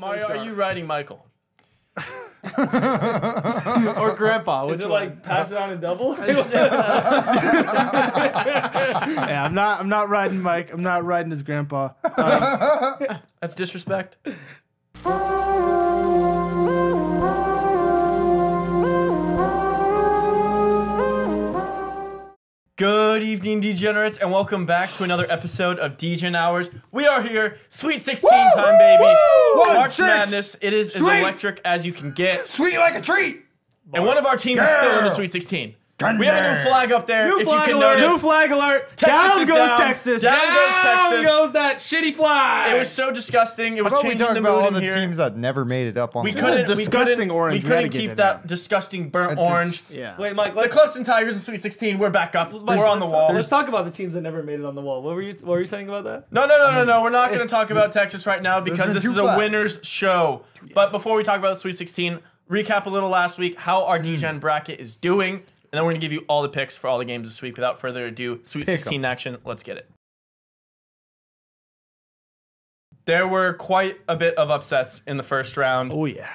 so Mario, are you riding Michael? or Grandpa? Which Is it one? like pass it on and double? Yeah, I'm not. I'm not riding Mike. I'm not riding his grandpa. Um, That's disrespect. Good evening, degenerates, and welcome back to another episode of Degen Hours. We are here, Sweet 16 time, baby. One, March six. Madness. It is as electric as you can get. Sweet like a treat. And one of our teams is still in the Sweet 16. Gun We have a new flag up there. New if flag you can alert. notice. new flag alert! Texas down is goes down. Texas. Down goes Down Texas. goes that shitty flag. It was so disgusting. It was How about we changing talk the about all in the here. teams that never made it up on we the couldn't, we disgusting couldn't, orange. We We couldn't keep that out. disgusting burnt It's- orange. Yeah. Wait, Mike. The Clemson Tigers in Sweet 16. We're back up. We're on the wall. let's talk about the teams that never made it on the wall. What were you? What were you saying about that? No, no, no, no, no. We're not eh. going to talk about Texas right now because this is a winners show. But before we talk about the Sweet 16, recap a little last week how our Degen bracket is doing, and then we're going to give you all the picks for all the games this week. Without further ado, Sweet Pick 16 action. Let's get it. There were quite a bit of upsets in the first round. Oh yeah.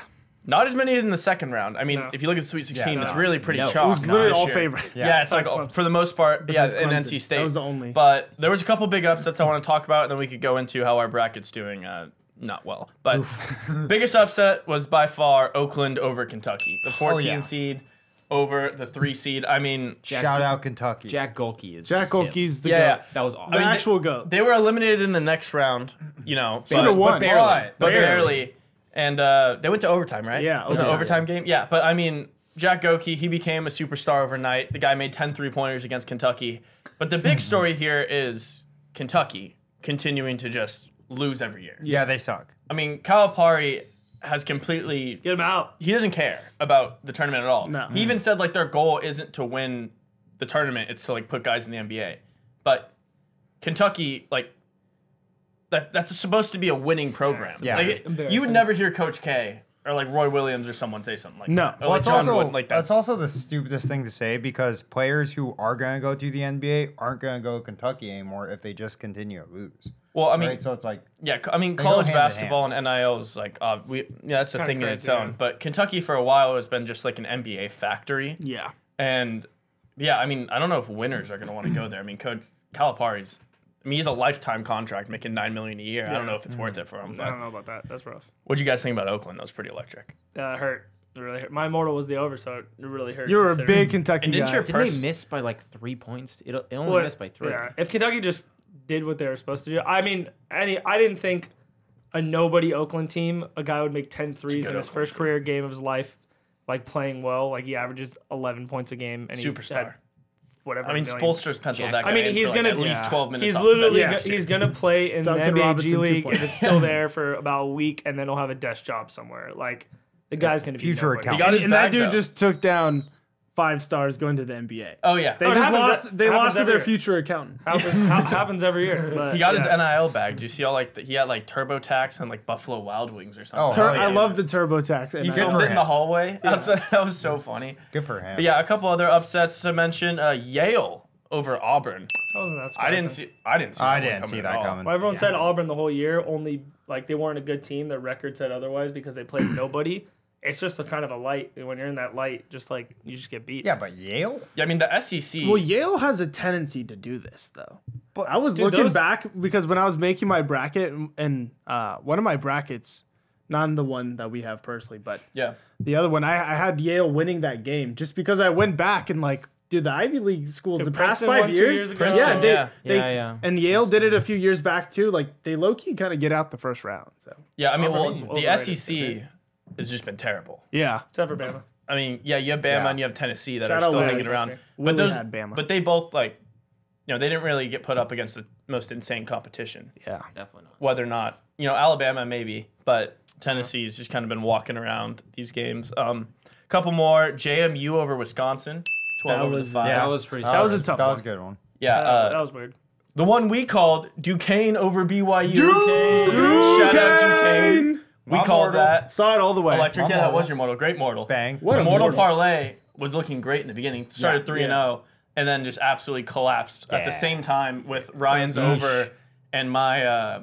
Not as many as in the second round. I mean, No. if you look at the Sweet 16, Yeah, it's really pretty No. It chalk. It was literally all year. favorite. Yeah, it's like Clemson. for the most part, yeah, Besides in NC State. That was the only. But there was a couple big upsets I want to talk about, and then we could go into how our bracket's doing. Uh, not well, but biggest upset was by far Oakland over Kentucky, the 14 yeah. seed over the three seed. I mean, Shout out Kentucky. Jack Gohlke is. Jack just him. Gohlke's the yeah, goat. yeah. That was awesome. The I mean, actual goat. they were eliminated in the next round. You know, Should've but, won. but barely, but Barely. barely. And uh, they went to overtime, right? Yeah, it was an overtime. overtime game. Yeah, but I mean, Jack Gohlke, he became a superstar overnight. The guy made 10 three pointers against Kentucky. But the big story here is Kentucky continuing to just lose every year. Yeah, they suck. I mean, Calipari has completely Get him out. he doesn't care about the tournament at all. No. He even said like their goal isn't to win the tournament; it's to like put guys in the NBA. But Kentucky, like that, that's supposed to be a winning program. Yeah. Like, it- you would never hear Coach K or like Roy Williams or someone say something like No. that. Or, Well, like it's John also Wooden, like that's that's, also the stupidest thing to say because players who are gonna go to the NBA aren't gonna go to Kentucky anymore if they just continue to lose. Well, I mean, right? So it's like Yeah, I mean, college basketball and NIL is like, uh, we yeah, that's a Kinda thing in its own. yeah. But Kentucky for a while has been just like an NBA factory, yeah. and yeah, I mean, I don't know if winners are going to want to go there. I mean, Coach Calipari's, I mean, he's a lifetime contract making nine million a year. I don't know if it's worth it for him. I don't know about that. That's rough. what'd you guys think about Oakland? That was pretty electric. Uh, it hurt. It really hurt. My immortal was the over, so it really hurt. You were a big Kentucky And didn't guy. your Didn't they miss by like three points? It, it only What- missed by three. Yeah. If Kentucky just did what they were supposed to do, I mean, any I didn't think a nobody Oakland team, a guy would make 10 threes in his Oakland first career game of his life, like playing well. Like he averages 11 points a game and he's Superstar. had whatever. I mean, million- Spoelstra's penciled that. I mean, he's gonna at least yeah. twelve minutes. He's off the literally next go- he's gonna play in Duncan the NBA Robinson G League 2.0. if it's still there for about a week, and then he'll have a desk job somewhere. Like the guy's gonna be Future nobody. account. He got his and bag, that dude though. just took down five stars going to the NBA. Oh yeah, They Oh, just happens- lost. They lost to their year. future accountant. happens, happens every year. But he got his. NIL bag. Do you see all like the, he had like TurboTax and like Buffalo Wild Wings or something? Oh, Tur- hell I yeah. love the TurboTax. He And I- filmed it in the him. hallway. That's that was so funny. good for him. But yeah, a couple other upsets to mention. Uh, Yale over Auburn. That wasn't that I didn't see. I didn't see. I didn't see that coming. Well, everyone said Auburn the whole year, only like they weren't a good team. Their record said otherwise because they played nobody. It's just a kind of a light. When you're in that light, just like you just get beat. Yeah, but Yale. Yeah, I mean the SEC. Well, Yale has a tendency to do this though. But I was Dude, looking those- back because when I was making my bracket and- and uh, one of my brackets, not the one that we have personally, but yeah. the other one, I, I had Yale winning that game just because I went back and like, dude, the Ivy League schools Dude, the past Princeton five years, years ago. yeah, they, yeah. they- Yeah, yeah. and Yale did it a few years back too. Like they low key kind of get out the first round. So Yeah, I mean, well, the overrated. SEC has just been terrible. yeah, Except for Bama. I mean, yeah, you have Bama Yeah. and you have Tennessee that Shout are still Willie hanging around. Tennessee. But those, had Bama. but they both like, you know, they didn't really get put up against the most insane competition. yeah. Definitely not. Whether or not, you know, Alabama maybe, but Tennessee's just kind of been walking around these games. Um, couple more, JMU over Wisconsin, twelve That over was- the five. Yeah, That was pretty. That was a solid. tough That one. was a good one. Yeah, Uh, uh, that was weird. the one we called Duquesne over BYU. Duquesne. Shout out Duquesne. We My called mortal. that. Saw it all the way. Electric, My yeah, that mortal. was your mortal. Great mortal. Bang. What a mortal mortal. parlay was looking great in the beginning. Started Yeah, three and yeah. zero, and then just absolutely collapsed at the Yeah. same time with Ryan's Yeesh. over and my uh,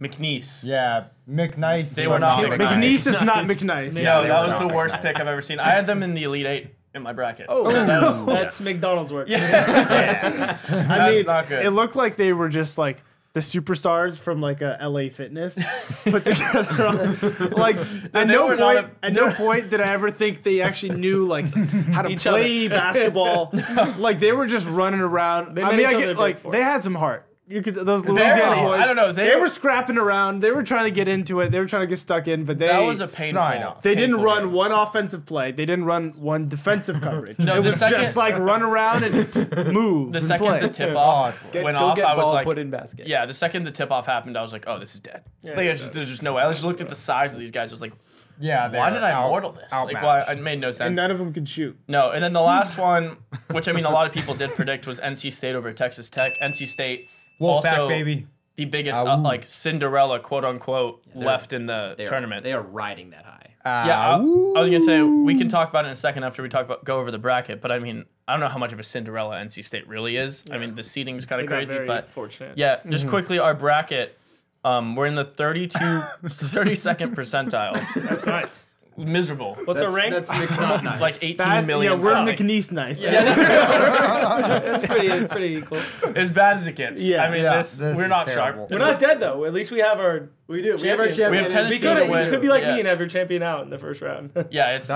McNeese. Yeah, McNice. They were not McNice. McNeese is not Nice. McNice. No, Yeah, they that were was the not worst nice. pick I've ever seen. I had them in the Elite Eight in my bracket. Oh, That was- that's McDonald's work. That's I mean, not good. it looked like they were just like the superstars from like a LA Fitness put together. on- like at no point, a- at no point did I ever think they actually knew like how to play basketball. Like they were just running around. They I mean, I get like they had some heart. You could those They- Louisiana boys. I don't know. They, They, were scrapping around. They were trying to get into it. They were trying to get stuck in, but they that was a painful. not enough. they didn't painful run game. one offensive play. They didn't run one defensive coverage. No, it the was second- just like run around and move. The and second play. the tip off it's- Get, went go off, get I was ball, like, put in basket. yeah. The second the tip off happened, I was like, oh, this is dead. Yeah, like, I just, there's just no way. I just looked at the size of these guys. I was like, Yeah. why did I out- mortal this? Like, outmatched. why? It made no sense. and none of them could shoot. No, and then the last one, which I mean, a lot of people did predict, was NC State over Texas Tech. NC State Wolfpack, also baby. the biggest uh, like Cinderella quote unquote they're- left in the They are, tournament. They are riding that high. yeah, I, I was gonna say we can talk about it in a second after we talk about go over the bracket. But I mean, I don't know how much of a Cinderella NC State really is. I mean, the seating is kind of crazy, very but fortunate. yeah, just quickly our bracket. Um, we're in the 32, 32nd percentile. That's nice. Miserable. What's our rank? That's not nice. Like 18 That, million yeah, we're something. McNeese nice. Yeah, That's pretty pretty equal. as bad as it gets. Yeah. I mean, Yeah, this, this we're not terrible. sharp. We're not dead though. At least we have our we do. We have our champion. We have Tennessee We to could win. it could be like Yeah. me and every champion out in the first round. Yeah, it's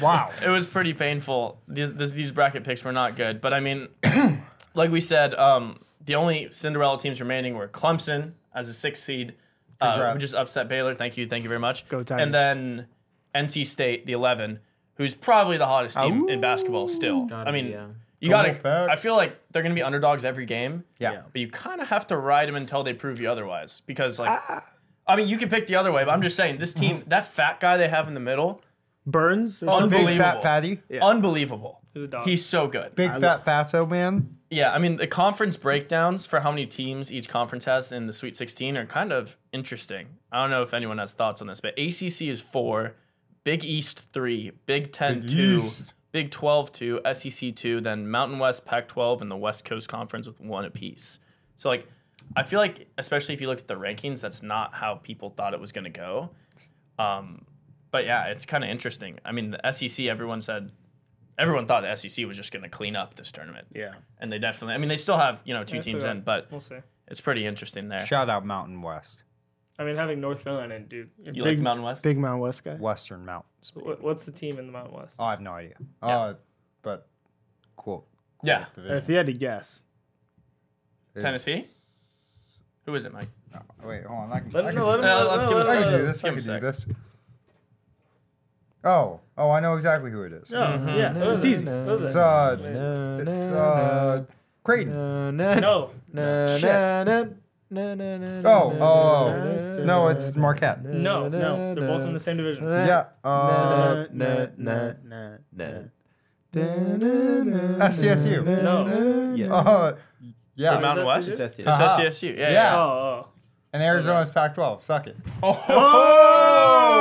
Wow. it was pretty painful. These, this, these bracket picks were not good, but I mean, like we said, um, the only Cinderella teams remaining were Clemson as a sixth seed, uh, who just upset Baylor. Thank you, thank you very much. Go Tigers. And then NC State, the eleven, who's probably the hottest team in basketball still. Gotta I be, mean, yeah. you Go gotta. Wolfpack. I feel like they're gonna be underdogs every game. Yeah. But you kind of have to ride them until they prove you otherwise. Because like, Ah. I mean, you can pick the other way, but I'm just saying this team, that fat guy they have in the middle, Burns. Or Oh. Big fat fatty. Yeah. unbelievable. He's a dog. He's so good. Big fat fatso man. Yeah, I mean the conference breakdowns for how many teams each conference has in the Sweet 16 are kind of interesting. I don't know if anyone has thoughts on this, but ACC is four, Big East three, Big Ten Big two, East. Big 12 two, SEC two, then Mountain West, Pac-12, and the West Coast Conference with one apiece. So like, I feel like especially if you look at the rankings, that's not how people thought it was going to go. Um, but yeah, it's kind of interesting. I mean, the SEC, everyone said, everyone thought the SEC was just going to clean up this tournament Yeah. and they definitely. I mean, they still have you know two Yeah, teams in, but We'll see. it's pretty interesting there. Shout out Mountain West. I mean, having North Carolina, dude. You like Mountain West? Big Mount West guy. Western Mountains. What- What's the team in the Mountain West? Oh, I have no idea. Yeah. Uh, but cool. Yeah, division. If you had to guess. Is- Tennessee. Who is it, Mike? Oh, wait, hold on. I can, Let I him can, know, let him Uh, know, let's let give him him a I know. can second. do this. I Give can him a do this. Oh, oh, I know exactly who it is. Oh, Mhm. yeah, those It's easy. Those It's are, uh, it's uh, Creighton. no. No. Shit. Oh, oh, no, it's Marquette. No, no, they're both in the same division. Yeah, uh. SDSU. No. Yeah. Uh, For yeah, Mountain West. SDSU? It's Uh-huh. SDSU. Yeah. Yeah. yeah. Oh, and Arizona's Pac-12. Suck it. Oh.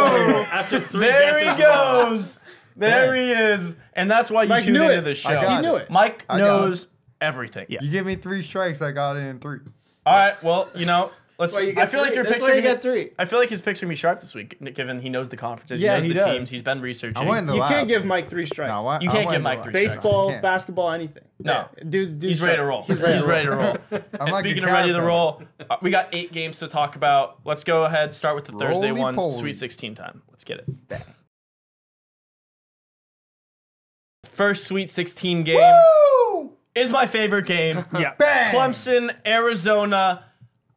Oh. After three There he guesses wrong. goes. There he is. And that's why you Mike tune knew into it. the show. I got He knew it. it. Mike I got knows everything. Yeah. You give me three strikes, I got it in three. All right. Well, you know, let's. That's why you I get feel like three. your That's picks why you gonna get three. I feel like his picks are gonna be sharp this week, given he knows the conferences, Yeah, he knows he the does. teams, he's been researching. I went the You lab. can't give Mike three strikes. No, I- You can't give Mike three strikes. Baseball, basketball, anything. No. Dude's, dude's He's ready to roll. He's He's ready to ready to roll. I'm And like speaking of ready to roll, uh, we got eight games to talk about. Let's go ahead. Start with the Thursday one, Sweet 16 time. Let's get it. First Sweet 16 game is my favorite game. Yeah. Bang! Clemson, Arizona.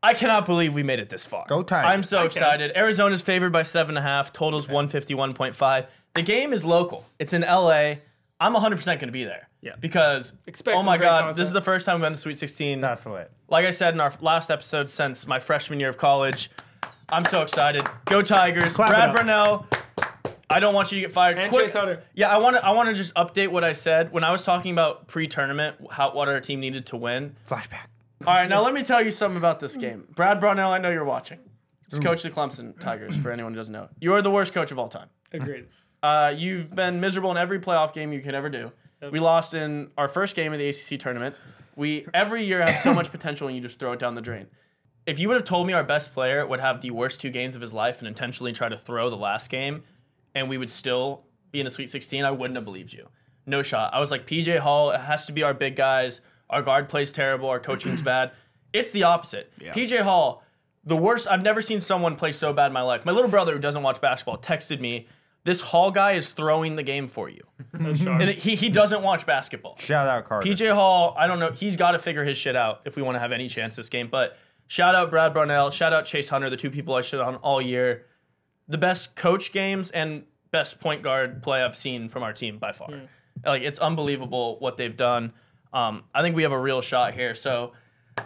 I cannot believe we made it this far. Go Tigers. I'm so excited. Arizona's favored by seven and a half. Totals 151.5. The game is local. It's in LA. I'm 100% going to be there. Yeah. Because, Expect oh my God, content. this is the first time we've been to the Sweet 16 That's lit. like I said in our last episode since my freshman year of college. I'm so excited. Go Tigers. Clap Brad up. Brownell. I don't want you to get fired. And Quick- Chase Hunter. Yeah, I want to I want to just update what I said when I was talking about pre-tournament how what our team needed to win. Flashback. All right, now let me tell you something about this game. Brad Brownell, I know you're watching. He's coach of the Clemson Tigers for anyone who doesn't know. You are the worst coach of all time. Agreed. Uh, you've been miserable in every playoff game you could ever do. We lost in our first game of the ACC tournament. We every year have so much potential and you just throw it down the drain. if you would have told me our best player would have the worst two games of his life and intentionally try to throw the last game, and we would still be in the Sweet 16, I wouldn't have believed you. No shot. I was like, PJ Hall, it has to be our big guys. Our guard plays terrible. Our coaching's bad. It's the opposite. PJ Hall, the worst. I've never seen someone play so bad in my life. My little brother, who doesn't watch basketball, texted me, "This Hall guy is throwing the game for you." And he he doesn't watch basketball. Shout out Carter. PJ Hall, I don't know. He's got to figure his shit out if we want to have any chance this game. But shout out Brad Brownell, shout out Chase Hunter, the two people I shit on all year. The best coach games and best point guard play I've seen from our team by far. Like it's unbelievable what they've done. Um, I think we have a real shot here. So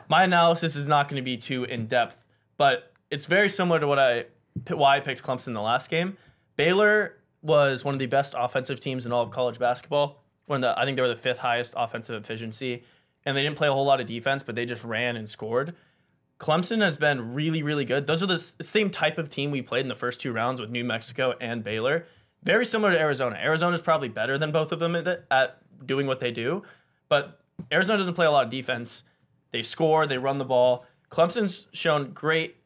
my analysis is not going to be too in depth, but it's very similar to what I why I picked Clemson in the last game. Baylor was one of the best offensive teams in all of college basketball. Of the, I think they were the fifth highest offensive efficiency, and they didn't play a whole lot of defense, but they just ran and scored. Clemson has been really, really good. Those are the same type of team we played in the first two rounds with New Mexico and Baylor. Very similar to Arizona. Arizona's probably better than both of them at doing what they do, but Arizona doesn't play a lot of defense. They score, they run the ball. Clemson's shown great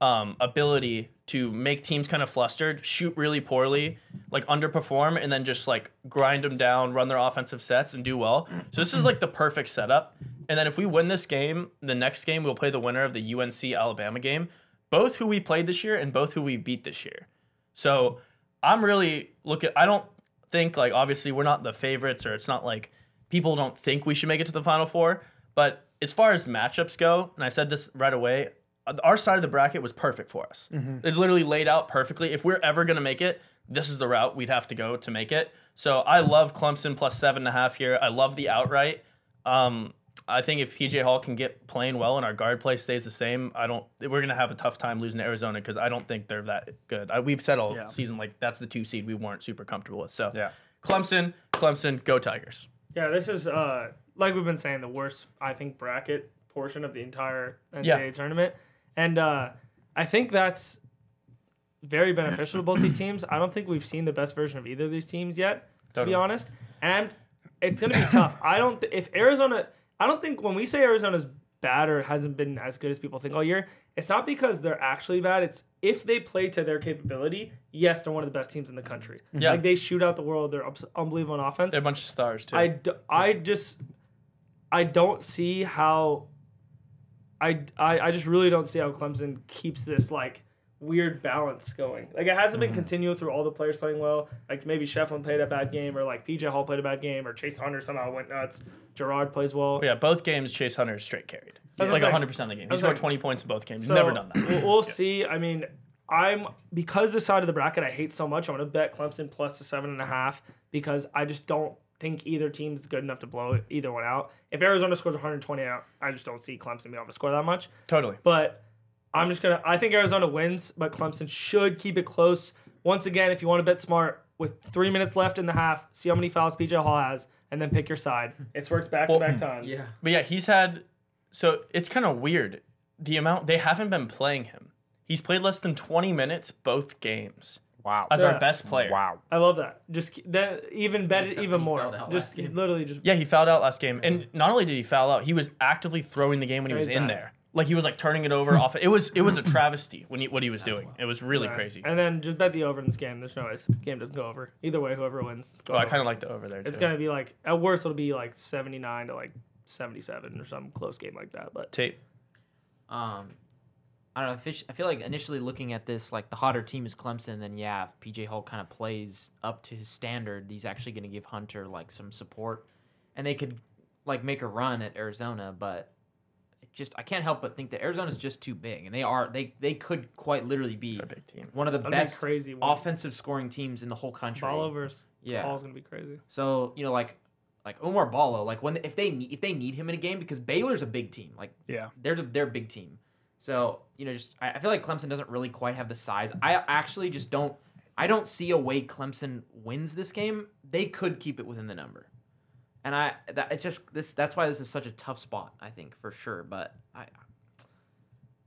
um, ability to make teams kind of flustered, shoot really poorly, like underperform, and then just like grind them down, run their offensive sets, and do well. So this is like the perfect setup. And then if we win this game, the next game we'll play the winner of the UNC Alabama game, both who we played this year and both who we beat this year. So I'm really looking. I don't think like obviously we're not the favorites, or it's not like people don't think we should make it to the Final Four. But as far as matchups go, and I said this right away, uh, our side of the bracket was perfect for us. It's literally laid out perfectly. If we're ever gonna make it, this is the route we'd have to go to make it. So I love Clemson plus seven and a half here. I love the outright. Um, I think if PJ Hall can get playing well and our guard play stays the same, I don't. We're gonna have a tough time losing to Arizona because I don't think they're that good. I, we've said all Yeah. season like that's the two seed we weren't super comfortable with. So Yeah. Clemson, Clemson, go Tigers. Yeah, this is uh like we've been saying the worst I think bracket portion of the entire NCAA Yeah. tournament, and uh, I think that's very beneficial to both these teams. I don't think we've seen the best version of either of these teams yet, to be honest. And it's gonna be tough. I don't th- if Arizona. I don't think when we say Arizona's bad or hasn't been as good as people think all year, it's not because they're actually bad. It's if they play to their capability. Yes, they're one of the best teams in the country. Yeah. like they shoot out the world. They're unbelievable on offense. They're a bunch of stars too. I, d- I just I don't see how I, I I just really don't see how Clemson keeps this like weird balance going. Like it hasn't been mm-hmm. continual through all the players playing well. Like maybe Schieffelin played a bad game or like PJ Hall played a bad game or Chase Hunter somehow went nuts. Girard plays well. Yeah, both games Chase Hunter is straight carried. I like like- 100 percent of the game. He scored like- 20 points in both games. He's So, never done that. We'll, we'll see. I mean, I'm because the side of the bracket I hate so much. I'm gonna bet Clemson plus the seven and a half because I just don't think either team's good enough to blow either one out. If Arizona scores 120 out, I just don't see Clemson being able to score that much. Totally. But I'm just gonna. I think Arizona wins, but Clemson should keep it close. Once again, if you want to bet smart, with three minutes left in the half, see how many fouls PJ Hall has, and then pick your side. It's worked back to back hmm. times. Yeah. But yeah, he's had. So it's kind of weird. The amount they haven't been playing him. He's played less than 20 minutes both games Wow. as Yeah. our best player. Wow. I love that. Just ke- that even better, even more. Just literally just Yeah, he fouled out last game, and not only did he foul out, he was actively throwing the game when he was in bad. there. Like he was like turning it over off. It was it was a travesty when he, what he was doing. wild. It was really Yeah. crazy. And then just bet the over in this game. There's no way this game doesn't go over. Either way, whoever wins. Go Oh, I kind of like the over there too. It's gonna be like at worst it'll be like 79 to like 77 or some close game like that. But Tate. Um, I don't know. I feel- I feel like initially looking at this, like the hotter team is Clemson. Then yeah, if PJ Hall kind of plays up to his standard, he's actually going to give Hunter like some support, and they could like make a run at Arizona. But it just I can't help but think that Arizona's just too big, and they are they they could quite literally be A big team. one of the that'd be best crazy. offensive scoring teams in the whole country. ball over. Yeah. ball's gonna be crazy. So you know, like like Oumar Ballo, like when if they need if they need him in a game because Baylor's a big team, like Yeah. they're they're a big team. So you know, just I, I feel like Clemson doesn't really quite have the size. I actually just don't. I don't see a way Clemson wins this game. They could keep it within the number, and I that it's just this. That's why this is such a tough spot. I think for sure, but I.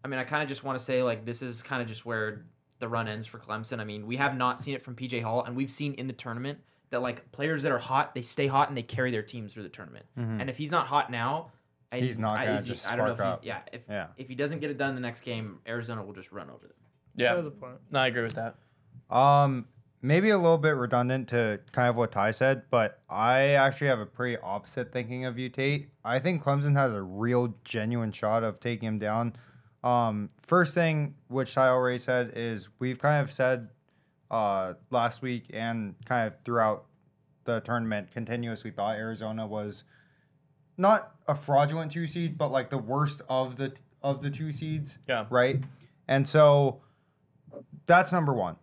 I mean, I kind of just want to say like this is kind of just where the run ends for Clemson. I mean, we have not seen it from PJ Hall, and we've seen in the tournament that like players that are hot, they stay hot and they carry their teams through the tournament. And if he's not hot now, I- He's not I- gonna is he- just I don't know if spark he's, yeah. If Yeah. if he doesn't get it done the next game, Arizona will just run over them. Yeah, That was a point. no, I agree with that. Um, maybe a little bit redundant to kind of what Ty said, but I actually have a pretty opposite thinking of you, Tate. I think Clemson has a real, genuine shot of taking him down. Um, first thing, which Ty already said, is we've kind of said uh, last week and kind of throughout the tournament continuously thought Arizona was not a fraudulent two seed, but like the worst of the of the two seeds. Yeah. Right. And so that's number one.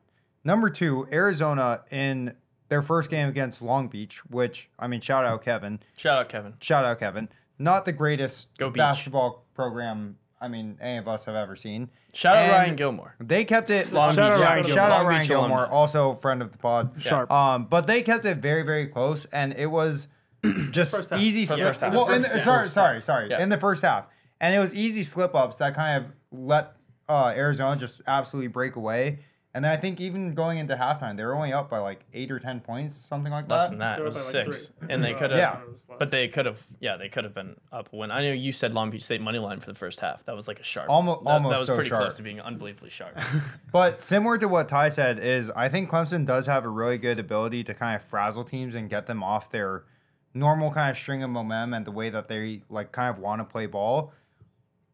Number two, Arizona in their first game against Long Beach, which I mean, shout out Kevin, Shout out Kevin. shout out Kevin. Not the greatest Go Beach. basketball program I mean any of us have ever seen. Shout out Ryan Gilmore. They kept it. Long Shout Beach. out yeah, Ryan shout Gilmore. out Ryan Gilmore, also friend of the pod. Sharp. Um, but they kept it very, very close, and it was just First easy. For the slip- first half. Well, The in the, half. sorry, sorry, sorry. Yeah. In the first half, and it was easy slip ups that kind of let uh, Arizona just absolutely break away. And then I think even going into halftime, they were only up by like eight or ten points, something like Less that. than that. It was like, six. three. And they could have Yeah. But they could have, yeah, they could have been up when. I know you said Long Beach State money line for the first half. That was like a sharp. Almost, that, almost That was so pretty sharp. close to being unbelievably sharp. But similar to what Ty said, is I think Clemson does have a really good ability to kind of frazzle teams and get them off their normal kind of string of momentum and the way that they like kind of want to play ball.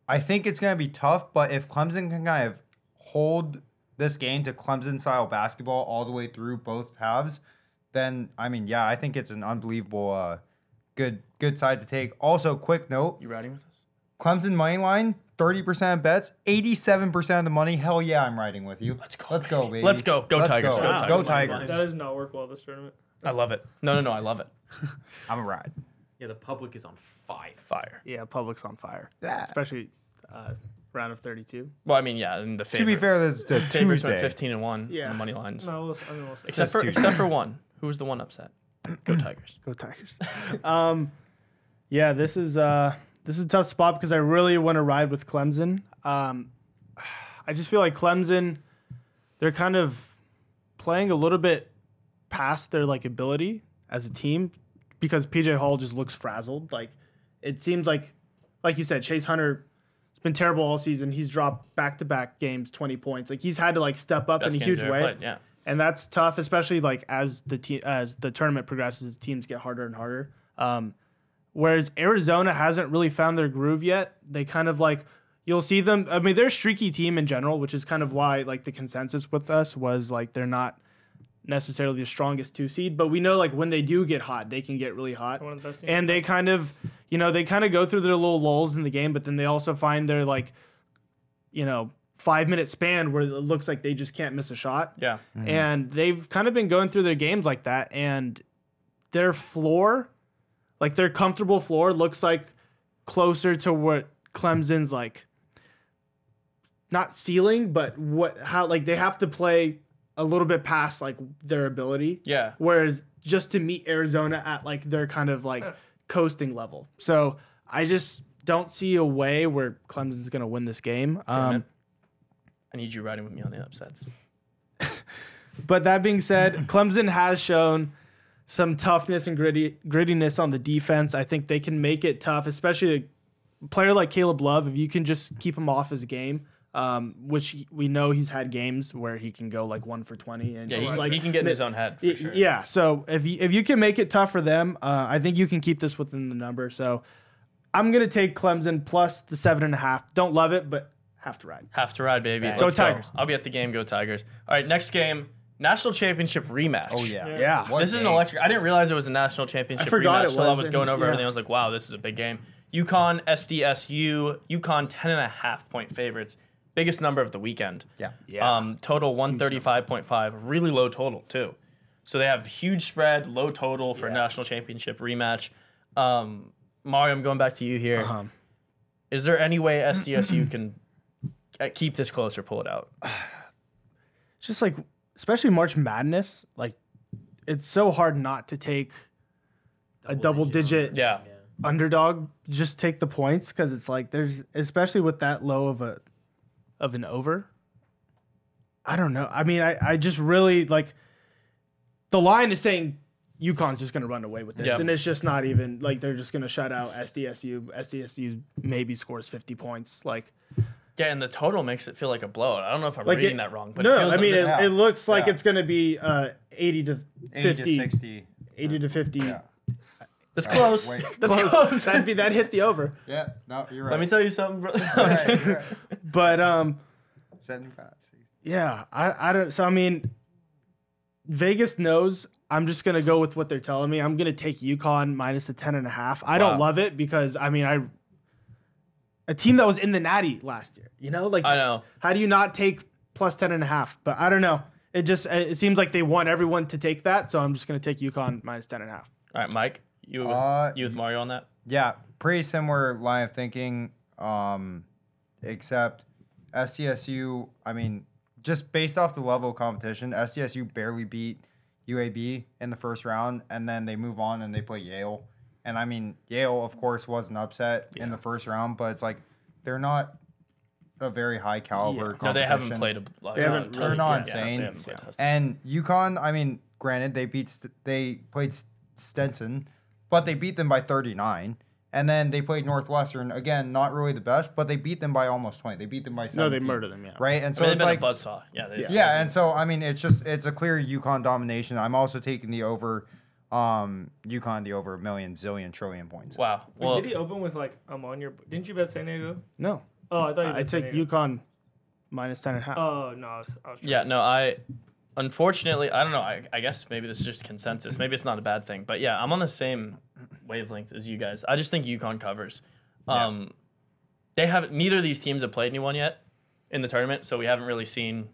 I think it's going to be tough, but if Clemson can kind of hold this game to Clemson style basketball all the way through both halves, then I mean, yeah, I think it's an unbelievable uh, good good side to take. Also, quick note, you riding with us? Clemson money line, 30% bets, 87% of the money. Hell yeah, I'm riding with you. Let's go, Let's go, baby. Let's go. Go Let's Tigers. Go, Go go, Tigers. Tigers. That does not work well this tournament. I love it. No, no, no. I love it. I'm a ride. Yeah, the public is on fire. Fire. Yeah, public's on fire, Yeah. especially uh, round of 32. Well, I mean, yeah, and the favorites. To be fair, this is the favorites went Tuesday. 15 and one. Yeah. on the money lines. No, we'll, I mean, we'll see. Except for Tuesday. except for one. Who was the one upset? Go Tigers. Go Tigers. um, yeah, this is uh, this is a tough spot because I really want to ride with Clemson. Um, I just feel like Clemson, they're kind of playing a little bit past their like ability as a team because PJ Hall just looks frazzled. Like it seems like, like you said, Chase Hunter. Has been terrible all season. He's dropped back to back games, twenty points. Like he's had to like step up Best in a huge way played, Yeah. and that's tough, especially like as the team as the tournament progresses, teams get harder and harder. Um, whereas Arizona hasn't really found their groove yet. They kind of like you'll see them. I mean, they're a streaky team in general, which is kind of why like the consensus with us was like they're not necessarily the strongest two seed, but we know like when they do get hot, they can get really hot. One of the best teams. And they kind of, you know, they kind of go through their little lulls in the game, but then they also find their like, you know, five minute span where it looks like they just can't miss a shot Yeah. Mm-hmm. and they've kind of been going through their games like that and their floor like their comfortable floor looks like closer to what clemson's like not ceiling but what how like they have to play a little bit past like their ability Yeah. whereas just to meet arizona at like their kind of like uh, coasting level so i just don't see a way where clemson's going to win this game um. I need you riding with me on the upsets. But that being said, Clemson has shown some toughness and gritty grittiness on the defense. I think they can make it tough, especially a player like Caleb Love. If you can just keep him off his game, um, which he- we know he's had games where he can go like one for twenty and Yeah, just he, like he can get in his own head for Y- sure. Yeah. So if you if you can make it tough for them, uh, I think you can keep this within the number. So I'm gonna take Clemson plus the seven and a half. Don't love it, but have to ride. Have to ride, baby. Go Let's Tigers. I'll be at the game. Go Tigers. All right, next game, national championship rematch. Oh yeah. Yeah. Yeah. What This is an game. electric. I didn't realize it was a national championship I forgot rematch it till I was, was going over yeah. everything. I was like, wow, this is a big game. UConn, SDSU, UConn 10 and point favorites. Biggest number of the weekend. Yeah. Yeah. Um, total 135.5. Really low total, too. So they have huge spread, low total for a national championship rematch. Um, Mario, I'm going back to you here. Is Uh-huh. Is there any way SDSU can uh, keep this close or pull it out? It's just like especially March Madness, like it's so hard not to take a double digit Yeah. underdog. Just take the points because it's like there's especially with that low of a of an over. I don't know. I mean, I I just really like the line is saying UConn's just gonna run away with this, Yeah. and it's just not even like they're just gonna shut out SDSU. SDSU maybe scores 50 points. Like Yeah, and the total makes it feel like a blowout. I don't know if I'm Like reading it- that wrong, but it no, feels I mean this- it, it looks like Yeah. it's gonna be uh 80 to 50, 80 to 60. 80 to 50. Yeah. That's Uh, close. wait. That's Close. close. That'd be that hit the over. Yeah, no, you're right. Let me tell you something, bro. Right, right. But um, 75. yeah, I I don't. So I mean, Vegas knows. I'm just gonna go with what they're telling me. I'm gonna take UConn minus the ten and a half. I don't love it because I mean I. A team that was in the Natty last year, you know, like I know. how do you not take plus 10 and a half? But I don't know. It just it seems like they want everyone to take that, so I'm just gonna take UConn minus 10 and a half. All right, Mike, you with, Uh, you with Mario on that? Yeah, pretty similar line of thinking. Um, except SDSU. I mean, just based off the level of competition, SDSU barely beat UAB in the first round, and then they move on and they play Yale. And I mean, Yale, of course, was an upset in the first round, but it's like they're not a very high caliber. No, they haven't played a like, They haven't- they're not yeah, insane. They haven't. And UConn, I mean, granted, they beat St- they played St- Stetson, but they beat them by 39. And then they played Northwestern again, not really the best, but they beat them by almost 20. They beat them by 17. No, they murder them, yeah. Right, and I so mean, it's they've like been a buzzsaw. Yeah, they, yeah, and so I mean, it's just it's a clear UConn domination. I'm also taking the over, um, UConn the over a million zillion trillion points. wow. Wait, Well, did he open with like I'm on your? Didn't you bet San Diego? No. Oh, I thought you I bet San take Diego. UConn minus 10 and a half. Oh no, I was, I was yeah, no, I unfortunately I don't know. I, I guess maybe this is just consensus. Maybe it's not a bad thing, but yeah, I'm on the same wavelength as you guys. I just think UConn covers. Um, they have neither of these teams have played anyone yet in the tournament, so we haven't really seen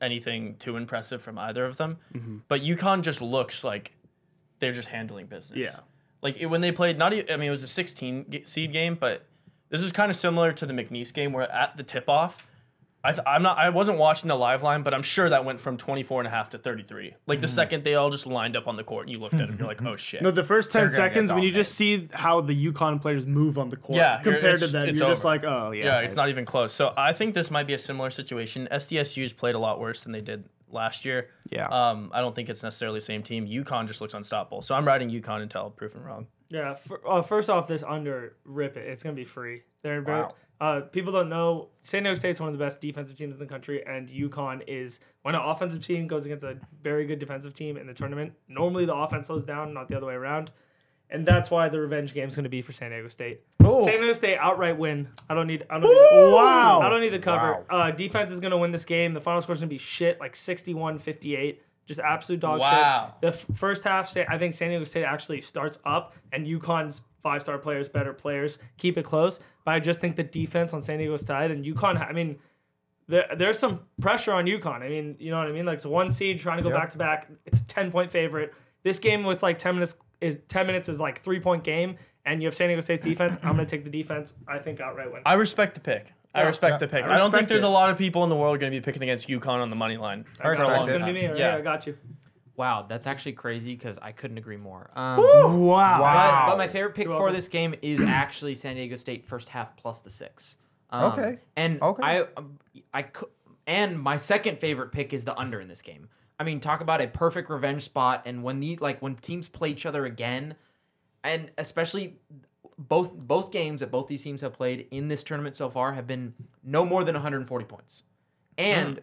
anything too impressive from either of them. Mm-hmm. But UConn just looks like they're just handling business. Yeah. Like it, when they played, not even, I mean it was a 16 seed game, but this is kind of similar to the McNeese game where at the tip off, I th- I'm not I wasn't watching the live line, but I'm sure that went from 24 and a half to 33. Like the second they all just lined up on the court and you looked at it, you're like, oh shit. No, the first 10 They're gonna get seconds when you just see how the UConn players move on the court Yeah, compared to it's- them, it's you're just like, oh, yeah. yeah, it's not even close. So I think this might be a similar situation. SDSU's played a lot worse than they did last year. Yeah. Um, I don't think it's necessarily the same team. UConn just looks unstoppable. So I'm riding UConn until proven wrong. Yeah. For, uh, first off, this under rip it. It's gonna be free. They're very. Wow. Uh, people don't know San Diego State's one of the best defensive teams in the country, and UConn is when an offensive team goes against a very good defensive team in the tournament. Normally, the offense slows down, not the other way around, and that's why the revenge game is going to be for San Diego State. Oh. San Diego State outright win. I don't need. I don't. Need, Wow. I don't need the cover. Wow. Uh, defense is going to win this game. The final score is going to be shit, like 61-58. Just absolute dog Wow. shit. The f- first half, I think San Diego State actually starts up, and UConn's five star players, better players, keep it close. But I just think the defense on San Diego side and UConn, I mean, there, there's some pressure on UConn. I mean, you know what I mean? Like, it's a one seed trying to go Yep. back to back. It's a 10 point favorite. This game with like 10 minutes is 10 minutes is like three point game, and you have San Diego State's defense. I'm going to take the defense. I think outright win. I respect the pick. I respect Yeah, the pick. I I, don't think there's it. a lot of people in the world going to be picking against UConn on the money line. I for a respect long it's going to time. be me. Yeah. Yeah, I got you. Wow, that's actually crazy because I couldn't agree more. Um, Wow. Wow. But, but my favorite pick for this game is actually San Diego State first half plus the six. Um, Okay. And Okay. I, um, I, cou- and my second favorite pick is the under in this game. I mean, talk about a perfect revenge spot, and when the like when teams play each other again, and especially both both games that both these teams have played in this tournament so far have been no more than 140 points, and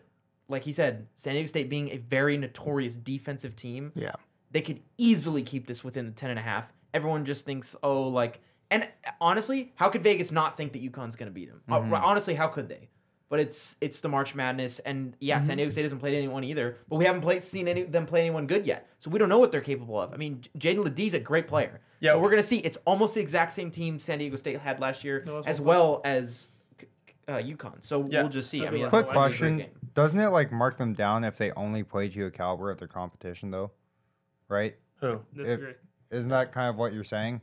like he said, San Diego State being a very notorious defensive team, Yeah. they could easily keep this within the 10 and a half. Everyone just thinks, oh, like, and honestly, how could Vegas not think that UConn's going to beat them? Uh, honestly, how could they? But it's it's the March Madness, and yeah, San Diego State hasn't played anyone either. But we haven't played seen any them play anyone good yet, so we don't know what they're capable of. I mean, J- Jaedon LeDee's a great player, Yeah. so we're gonna see. It's almost the exact same team San Diego State had last year, No, as well well as uh, UConn. So Yeah. we'll just see. I That'd be mean, like- Quick it's a great question: game. Doesn't it like mark them down if they only played to a caliber of their competition, though? Right? Who? Disagree. Isn't that kind of what you're saying?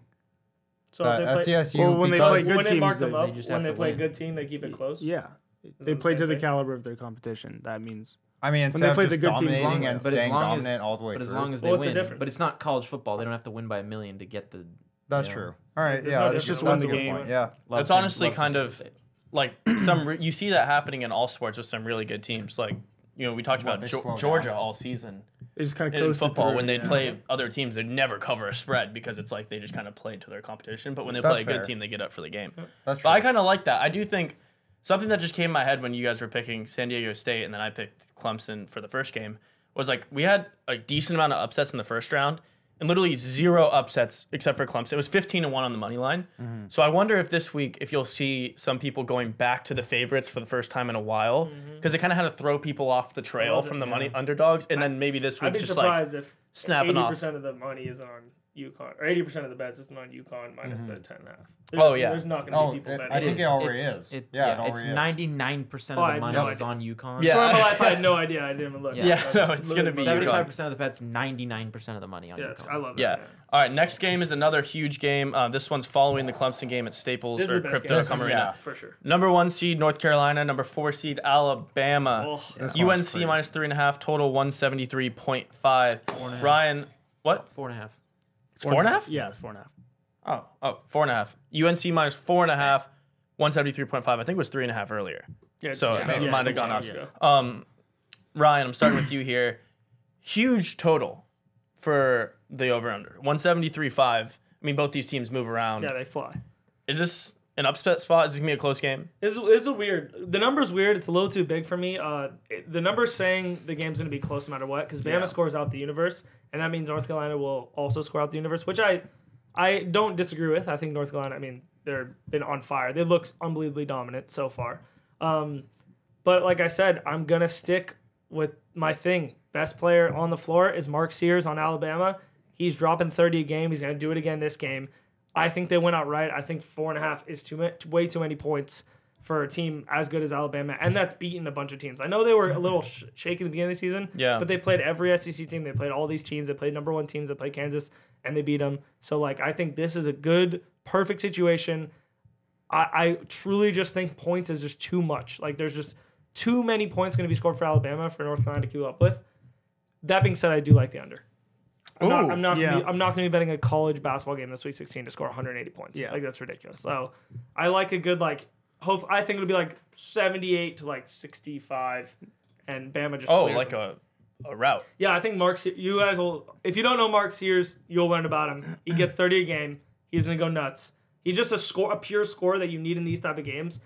So That if they play, SDSU Well, when they because play good when they teams, mark them they- up, they just when have they to play win. good team, they keep it close. Yeah. Isn't They it the play same to the thing? caliber of their competition. That means I mean, they instead of play just the good teams dominating longer. and But as staying long as- dominant all the way But as through. long as they Well, what's the win, difference? but it's not college football. They don't have to win by a million to get the. That's you know. true. All right, There's yeah, no that's difference. just Win that's the good game. point. Yeah, Love It's honestly love kind of State. Like some re- you see that happening in all sports with some really good teams. Like you know, we talked Well, about they Geo- slow down. Georgia all season. They just kind of in football when they play other teams, they never cover a spread because it's like they just kind of play to their competition. But when they That's play a good team, they get up for the game. That's But I true. kind of like that. I do think something that just came in my head when you guys were picking San Diego State and then I picked Clemson for the first game was like we had a decent amount of upsets in the first round and literally zero upsets except for Clemson. It was 15 to 1 on the money line. Mm-hmm. So I wonder if this week if you'll see some people going back to the favorites for the first time in a while because they kind of had to throw people off the trail love it, from the yeah. money underdogs and then maybe this I'd week's be just like surprised if snapping eighty off. percent of the money is on UConn, or eighty percent of the bets is on UConn minus the ten and a half. Oh, yeah. there's not going to Oh, be people it- betting. I think it already it's, is. It, Yeah, yeah, it already it's ninety nine percent Oh, of the had money no was idea. on UConn. Yeah. Story of my life, I had no idea. I didn't even look. Yeah. Yeah, no, it's gonna be my- UConn. Seventy five percent of the bets, ninety nine percent of the money on Yeah, UConn. I love that. Yeah. man. All right, next game is another huge game. Uh, this one's following the Clemson game at Staples This or the best. Crypto.com Arena. yeah. for sure. Number one seed North Carolina, number four seed Alabama. Oh, UNC minus three and a half, total one seventy three point five. Four and a half. Ryan, what? Four and a half. It's four and a half? Yeah, it's four and a half. Oh, oh, four and a half. UNC minus four and a half, one seventy three point five. I think it was three and a half earlier. yeah, So yeah, it yeah, might have gone up. yeah. Um, Ryan, I'm starting with you here. Huge total for the over under one seventy three five. I mean, both these teams move around. Yeah, they fly. Is this an upset spot? Is this gonna be a close game? Is it's a weird. The number's weird. It's a little too big for me. Uh, it- the number's saying the game's going to be close no matter what because Bama Yeah. scores out the universe, and that means North Carolina will also score out the universe, which I, I don't disagree with. I think North Carolina. I mean, they're been on fire. They look unbelievably dominant so far. Um, but like I said, I'm gonna stick with my thing. Best player on the floor is Mark Sears on Alabama. He's dropping 30 a game. He's gonna do it again this game. I think they went out right. I think four and a half is too much, way too many points for a team as good as Alabama, and that's beating a bunch of teams. I know they were a little sh- shaky at the beginning of the season, Yeah. but they played every SEC team. They played all these teams. They played number one teams. They played Kansas, and they beat them. So like, I think this is a good, perfect situation. I, I truly just think points is just too much. Like, there's just too many points going to be scored for Alabama for North Carolina to keep up with. That being said, I do like the under. I'm not. Oh, I'm not. yeah. Gonna be, I'm not going to be betting a college basketball game this week 16 to score 180 points. Yeah. like that's ridiculous. So, I like a good like. Hope I think it'll be like 78 to like 65, and Bama just. Oh, like them. a, a route. Yeah, I think Mark. Se- You guys will. If you don't know Mark Sears, you'll learn about him. He gets 30 a game. He's gonna go nuts. He's just a score, a pure score that you need in these type of games.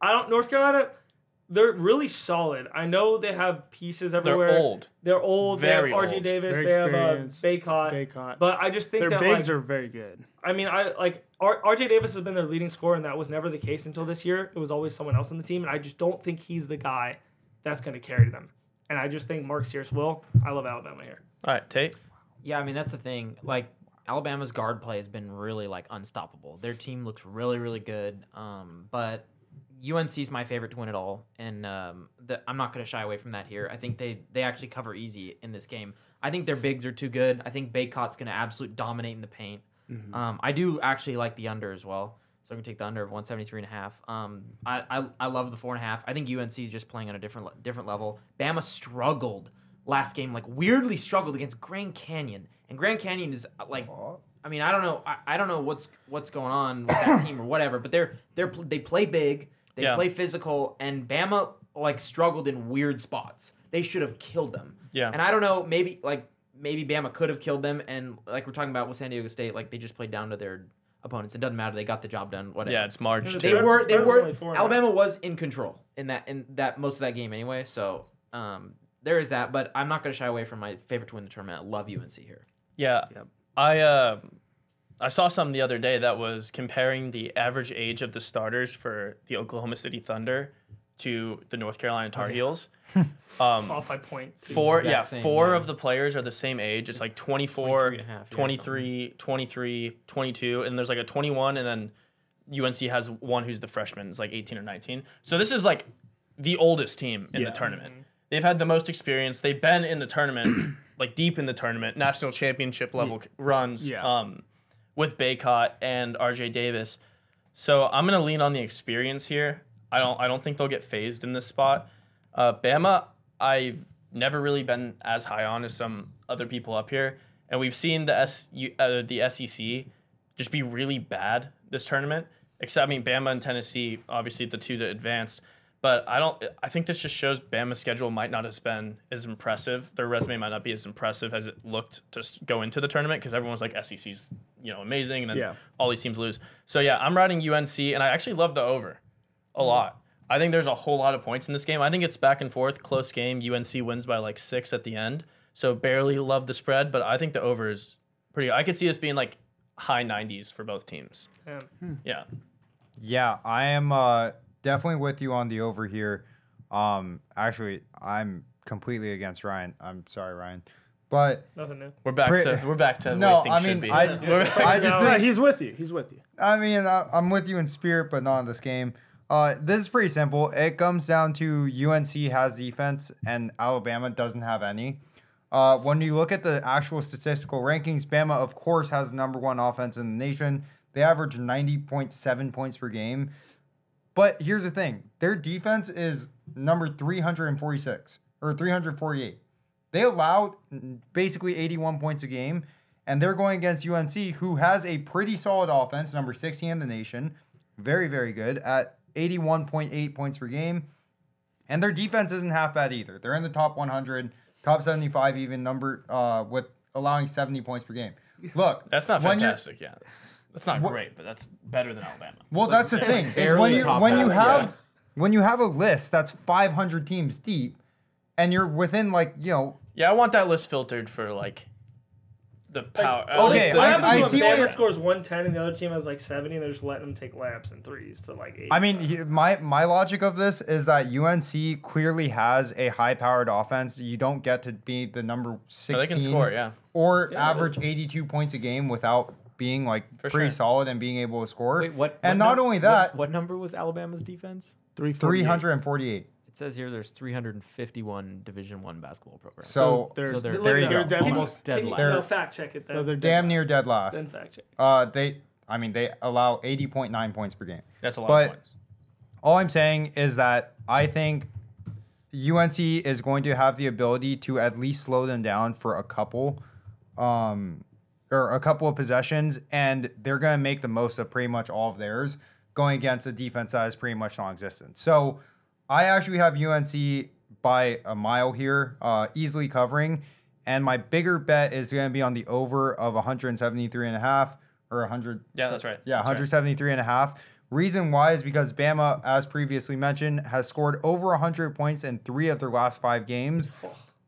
I don't. North Carolina, they're really solid. I know they have pieces everywhere. They're old. They're old. Very they have RJ old. Davis. Very they have uh. Bacot. Bacot. But I just think Their that bigs like, are very good. I mean, I like R- RJ Davis has been their leading scorer, and that was never the case until this year. It was always someone else on the team, and I just don't think he's the guy that's going to carry them. And I just think Mark Sears will. I love Alabama here. All right, Tate. Yeah, I mean that's the thing. Like Alabama's guard play has been really like unstoppable. Their team looks really really good. Um, but UNC is my favorite to win it all, and um, the, I'm not going to shy away from that here. I think they they actually cover easy in this game. I think their bigs are too good. I think Bacot's going to absolute dominate in the paint. Um, I do actually like the under as well. So I'm gonna take the under of 173 and a half. Um, I, I, I love the four and a half. I think UNC is just playing on a different different level. Bama struggled last game, like weirdly struggled against Grand Canyon, and Grand Canyon is uh, like, I mean, I don't know, I, I don't know what's what's going on with that team or whatever, but they're they're they play big, they Yeah. play physical, and Bama like struggled in weird spots. They should have killed them. Yeah. And I don't know, maybe like maybe Bama could have killed them, and like we're talking about with San Diego State, like they just played down to their opponents. It doesn't matter; they got the job done. Whatever. Yeah, it's March. They too. were. They were. only four and a half. Alabama was in control in that in that most of that game anyway. So um, there is that. But I'm not going to shy away from my favorite to win the tournament. I love UNC here. Yeah. I uh, I saw some the other day that was comparing the average age of the starters for the Oklahoma City Thunder to the North Carolina Tar Heels. Um, Off by point. four, yeah, same, four yeah. of the players are the same age. It's like 24, 23 and a half, yeah, 23, 23, 22, and there's like a 21, and then UNC has one who's the freshman, it's like 18 or 19. So this is like the oldest team in Yeah. the tournament. They've had the most experience. They've been in the tournament, like deep in the tournament, national championship level runs Yeah. um, with Bacot and RJ Davis. So I'm gonna lean on the experience here. I don't I don't think they'll get phased in this spot. Uh, Bama, I've never really been as high on as some other people up here, and we've seen the S uh, the SEC just be really bad this tournament. Except I mean Bama and Tennessee, obviously the two that advanced, But I don't. I think this just shows Bama's schedule might not have been as impressive. Their resume might not be as impressive as it looked to go into the tournament because everyone's like SEC's, you know, amazing, and then Yeah. all these teams lose. So yeah, I'm riding UNC, and I actually love the over a lot. I think there's a whole lot of points in this game. I think it's back and forth, close game. UNC wins by like six at the end, so barely love the spread, but I think the over is pretty. I could see this being like high 90s for both teams. Yeah. Yeah. Yeah, I am uh, definitely with you on the over here. Um, actually, I'm completely against Ryan. I'm sorry, Ryan, but Nothing new. We're back Pre- to we're back to No, I mean. I- I just No, he's with you. He's with you. I mean, I, I'm with you in spirit, but not in this game. Uh, this is pretty simple. It comes down to UNC has defense and Alabama doesn't have any. Uh, when you look at the actual statistical rankings, Bama, of course, has the number one offense in the nation. They average 90.7 points per game. But here's the thing their defense is number 346 or 348. They allow mm, basically 81 points a game, and they're going against UNC, who has a pretty solid offense, number 16 in the nation. Very, very good at 81.8 points per game. And their defense isn't half bad either. They're in the top 100, top 75 even number uh, with allowing 70 points per game. Look, That's not fantastic. Yeah, that's not What- great, but that's better than Alabama. Well, that's the thing. Is barely when you top when you half, have yeah. when you have a list that's 500 teams deep, and you're within like you know Yeah, I want that list filtered for like the power. at okay, least the- What I- happens I when see what Bama you're- scores 110 and the other team has like 70 and they're just letting them take laps and threes to like 8? I mean, he- my my logic of this is that UNC clearly has a high-powered offense. You don't get to be the number 16 No, they can score. Yeah, or Yeah, average 82 points a game without being like For pretty sure. solid and being able to score. Wait, what? And what not num- only that, what, number was Alabama's defense? Three 348. It says here there's 351 Division One basketball programs. So, they're, so they're, there you they're go. dead almost last. dead Can you, last. no, fact check it then. So they're damn last. near dead last. then fact check. Uh, they, I mean, they allow 80.9 points per game. that's a lot But- of points. All I'm saying is that I think UNC is going to have the ability to at least slow them down for a couple, um, or a couple of possessions, and they're going to make the most of pretty much all of theirs going against a defense that is pretty much non-existent. So I actually have UNC by a mile here, uh, easily covering, and my bigger bet is going to be on the over of 173 and a half or 100. Yeah, that's right. Yeah, That's right. 173 and a half. Reason why is because Bama, as previously mentioned, has scored over 100 points in three of their last five games.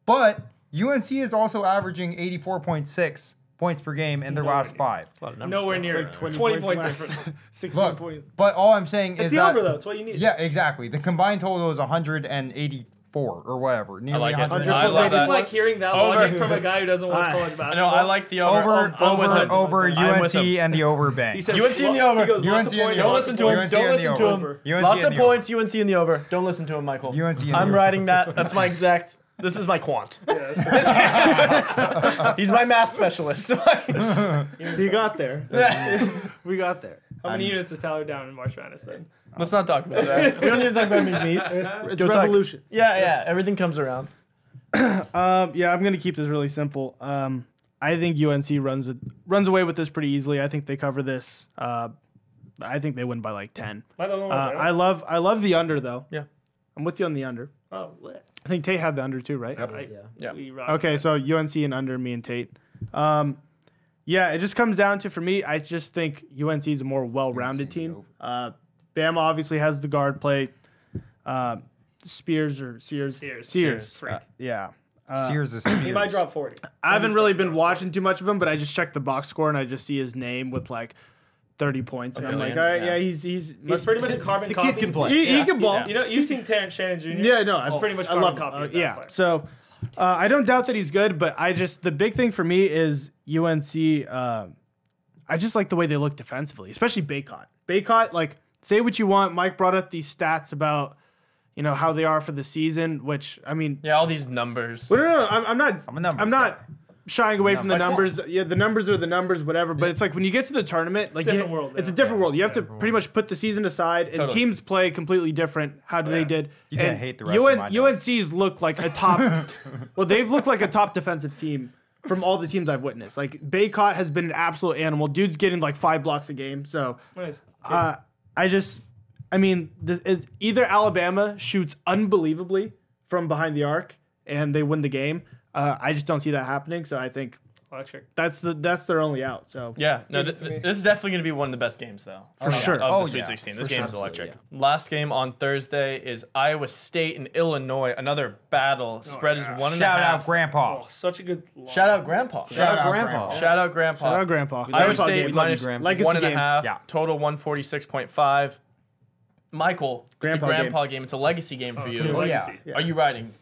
But UNC is also averaging 84.6 points per game in their Nowhere last near. five. A lot of numbers. Nowhere near like 20, 20 point points difference. 16 Look, points. but all I'm saying It's is the that over though. It's what you need. yeah, exactly. The combined total is 184 or whatever. Nearly like it. 100. I I love that. like hearing that Over. logic from a guy who doesn't watch I- college basketball. know. I like the over. Over, I'm- I'm with over, him. over I'm with UNC him. and the over bank. He says UNC in the over. He goes lots UNC of in the points. over. Don't listen to him. UNC Don't listen to him. UNC Lots in of the points. UNC in the over. Don't listen to him, Michael. UNC in the I'm over. writing that. That's my exact. This is my quant. Yeah. He's my math specialist. You got there. we got there. How many I'm- units is Tyler down in March Madness then? Let's not talk about that. We don't need to talk about McNeese. It's Go talk- Yeah, yeah. Everything comes around. Um, yeah, I'm gonna keep this really simple. Um, I think UNC runs it, runs away with this pretty easily. I think they cover this. Uh, I think they win by like ten. By the way, Uh, I love I love the under though. Yeah. I'm with you on the under. oh, lit. I think Tate had the under too, right? Right. Yeah. Yeah. We rock Okay, it. so UNC and under me and Tate. Um, yeah, it just comes down to for me. I just think UNC is a more well-rounded UNC team. over. Uh, Bama obviously has the guard play. Uh, Spears or Sears. Sears. Sears. Sears, freak. Uh, yeah. Uh, Sears is he might drop 40. I haven't really been watching too much of him, but I just checked the box score and I just see his name with like 30 points, and I'm like, all right, Yeah. yeah, he's he's He's pretty much a carbon The copy. kid can play. He, he Yeah. can ball. You know, you've seen Terrence Shannon Jr. Yeah, no, He's I- pretty much I carbon love copy. Uh, of that yeah, player. so uh, I don't doubt that he's good, but I just the big thing for me is UNC. Uh, I just like the way they look defensively, especially Bacot. Bacot, like say what you want. Mike brought up these stats about you know how they are for the season, which I mean, Yeah, all these numbers. well, no, no, no, I'm, I'm not. I'm a numbers I'm not guy. Shying away from the Numbers. numbers. Yeah, the numbers are the numbers, whatever. But it's like when you get to the tournament, like Different you- world, it's a yeah. different world. You have to pretty much put the season aside, and Totally. teams play completely different. How do they did? You can't And hate the rest of my. UNC's look like a top. well, they've looked like a top defensive team from all the teams I've witnessed. Like Bacot has been an absolute animal. Dude's getting like five blocks a game. So Nice. uh, I just I mean, th- it's either Alabama shoots unbelievably from behind the arc and they win the game. Uh, I just don't see that happening. So I think Electric. that's the that's their only out. So Yeah, no, Give th- this is definitely going to be one of the best games, though. For sure. Of Oh, the Sweet yeah, 16. This for game sure. is electric. Absolutely, Last game on Thursday is Iowa State and Illinois. Another battle. Spread yeah. is one and a half. Shout out, Grandpa. Oh, such a good. line. Shout out Grandpa. Shout out out Grandpa. Grandpa. Shout out Grandpa. shout out Grandpa. Iowa Grandpa State game. minus Grandpa. Legacy one game. half. Yeah. Total 146.5. Michael, Grandpa it's a grandpa game. It's a legacy game for Oh, you. Oh, yeah. legacy. Are you riding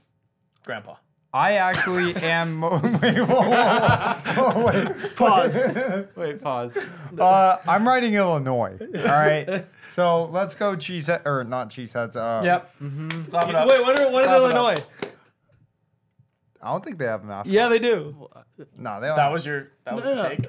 Grandpa? I actually am. wait, whoa, whoa, whoa, whoa, wait. Pause. Wait, pause. Uh, I'm writing Illinois. All right. So let's go cheesehead or not cheeseheads. Uh, Yep. Mm-hmm. Clap it up. Wait, what are what is Clap it. Illinois? I don't think they have mascots. Yeah, they do. No, they don't. That was your that was No, the no. take.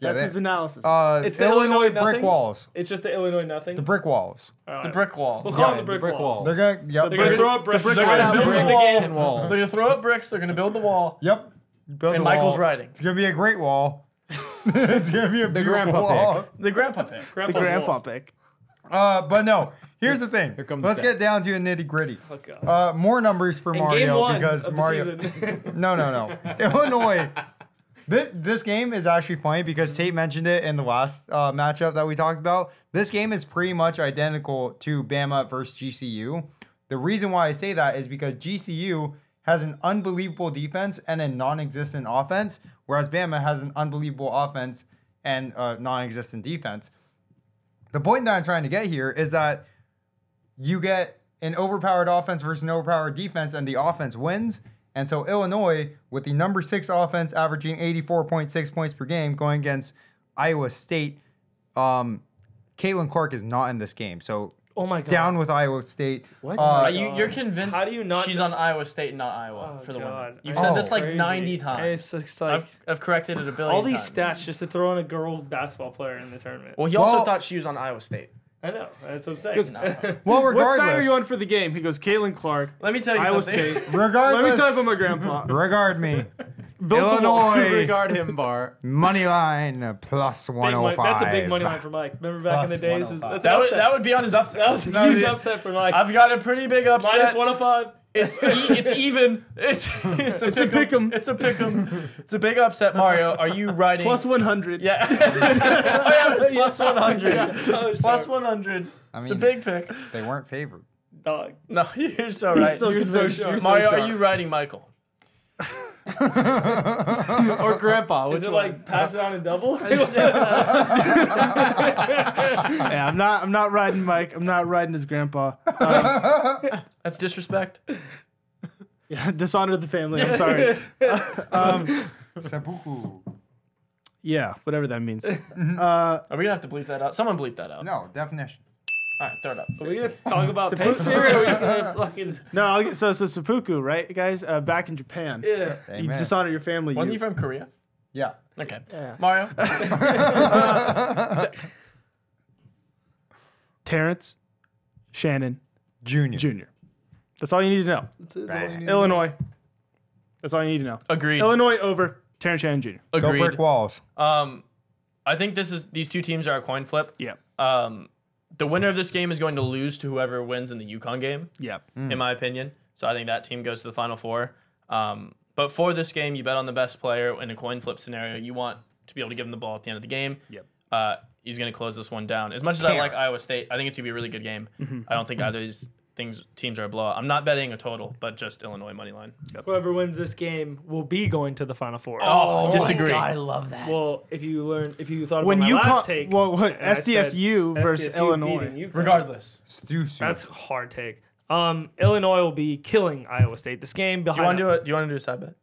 Yeah, That's they- his analysis. uh, It's the Illinois, Illinois brick nothings? walls. It's just the Illinois nothing. The brick walls. The brick walls. We'll call Yeah, them the brick, the brick walls. walls. They're gonna. Yep. They're gonna throw up bricks. brick They're wall. gonna Build build the the wall. game. walls. They're gonna throw up bricks. They're gonna build the wall. Yep. Build And the Michael's wall. riding. It's gonna be a great wall. it's gonna be a beautiful grandpa wall. The grandpa pick. the Grandpa's grandpa wall. pick. Uh, but no. Here's the thing. Here comes Let's stats. get down to a nitty gritty. Oh god. Uh, more numbers for In game Mario one because of the Mario. season. No, no, no. Illinois. This, this game is actually funny because Tate mentioned it in the last uh, matchup that we talked about. This game is pretty much identical to Bama versus GCU. The reason why I say that is because GCU has an unbelievable defense and a non-existent offense, whereas Bama has an unbelievable offense and a non-existent defense. The point that I'm trying to get here is that you get an overpowered offense versus an overpowered defense, and the offense wins. And so Illinois, with the number six offense averaging 84.6 points per game, going against Iowa State, um, Caitlin Clark is not in this game. So oh my god. down with Iowa State. What? Uh, Are you you're convinced How do you not she's kn- on Iowa State and not Iowa Oh, for the God. win? You've Oh. said this like Crazy. 90 times. It's just like I've, I've corrected it a billion all these times. stats just to throw in a girl basketball player in the tournament. Well, he also Well- thought she was on Iowa State. I know. That's what I'm saying. No. well, What regardless, side are you on for the game? He goes, Caitlin Clark, Let me tell you Iowa something. State. regardless, Let me tell you about my grandpa. regard me. Built the wall. Illinois Regard him, Bar. money line plus 105. money- that's a big money line oh for Mike. Remember back in the days? 105. That's That would, that would be on his upset. That was a huge upset for Mike. I've got a pretty big upset. Minus 105. It's e- it's even. It's it's a It's pick 'em. It's a pick 'em. It's a big upset. Mario, are you riding? Plus 100. Yeah. oh, yeah, plus one hundred. Yeah, oh, Plus sure. one hundred. I It's a mean- big pick. They weren't favored. Dog. No, you're so right. still You're can so say sure. you're so Mario, are sharp. you riding Michael? Or Grandpa. Is it one? like pass it on and double? Yeah, I'm not. I'm not riding Mike. I'm not riding his grandpa. Um, That's disrespect. yeah, dishonor the family. I'm sorry. um, Seppuku. yeah, whatever that means. Uh, Are we gonna have to bleep that out? Someone bleep that out. No, definition. All right, throw it up. Are we gonna talk about Supposed picks? Or are we just gonna fucking no, I'll get, so so seppuku, right, guys? Uh, back in Japan, yeah? you Amen. dishonor your family. Wasn't you- he from Korea? Yeah. Okay. Yeah. Mario. Terrence, Shannon, Junior. Jr. That's all you need to know. Right. Illinois. That's all you need to know. Agreed. Illinois over Terrence Shannon Jr. Go Agreed. brick walls. Um, I think this is these two teams are a coin flip. Yeah. Um, the winner of this game is going to lose to whoever wins in the UConn game, Yep. in my opinion. So I think that team goes to the final four. Um, but for this game, you bet on the best player in a coin flip scenario. You want to be able to give him the ball at the end of the game. Yep. Uh, he's going to close this one down. As much as I like Iowa State, I think it's going to be a really good game. I don't think either of these things teams are a blowout. I'm not betting a total, but just Illinois money line. Whoever wins this game will be going to the final four. Oh, disagree. God, I love that. Well, if you learn, if you thought When about my you last call, take, well, what, and said SDSU versus SDSU Illinois. beating UConn, Regardless. Stu Stu. that's hard take. Um, Illinois will be killing Iowa State. This game Do you want to do it? Do you want to do a side bet?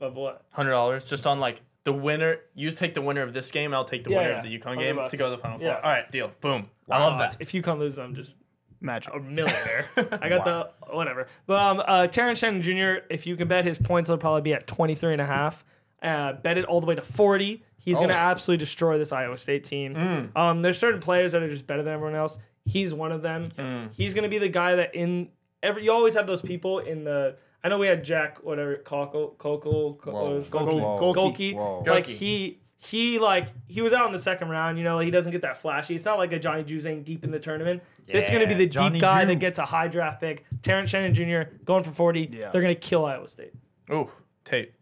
of what? Hundred dollars just on like the winner. You take the winner of this game. I'll take the Yeah, winner yeah. of the UConn 100 game bucks. to go to the final four. Yeah. All right, deal. Boom. I love Uh, that. If UConn loses, I'm just Magic. a millionaire. I got the whatever. But um, uh, Terrence Shannon Jr. If you can bet his points will probably be at 23 and a half. Uh, bet it all the way to 40. He's Oh. gonna absolutely destroy this Iowa State team. Mm. Um, there's certain players that are just better than everyone else. He's one of them. Mm. He's gonna be the guy that in every you always have those people in the. I know we had Jack whatever Cockle Cockle Gohlke Whoa. Gohlke. Whoa. Like he he like he was out in the second round. You know, he doesn't get that flashy. It's not like a Johnny Juzang deep in the tournament. This is going to be the Johnny deep guy Ju. that gets a high draft pick. Terrence Shannon Jr. going for 40. Yeah. They're going to kill Iowa State. Ooh, Tate.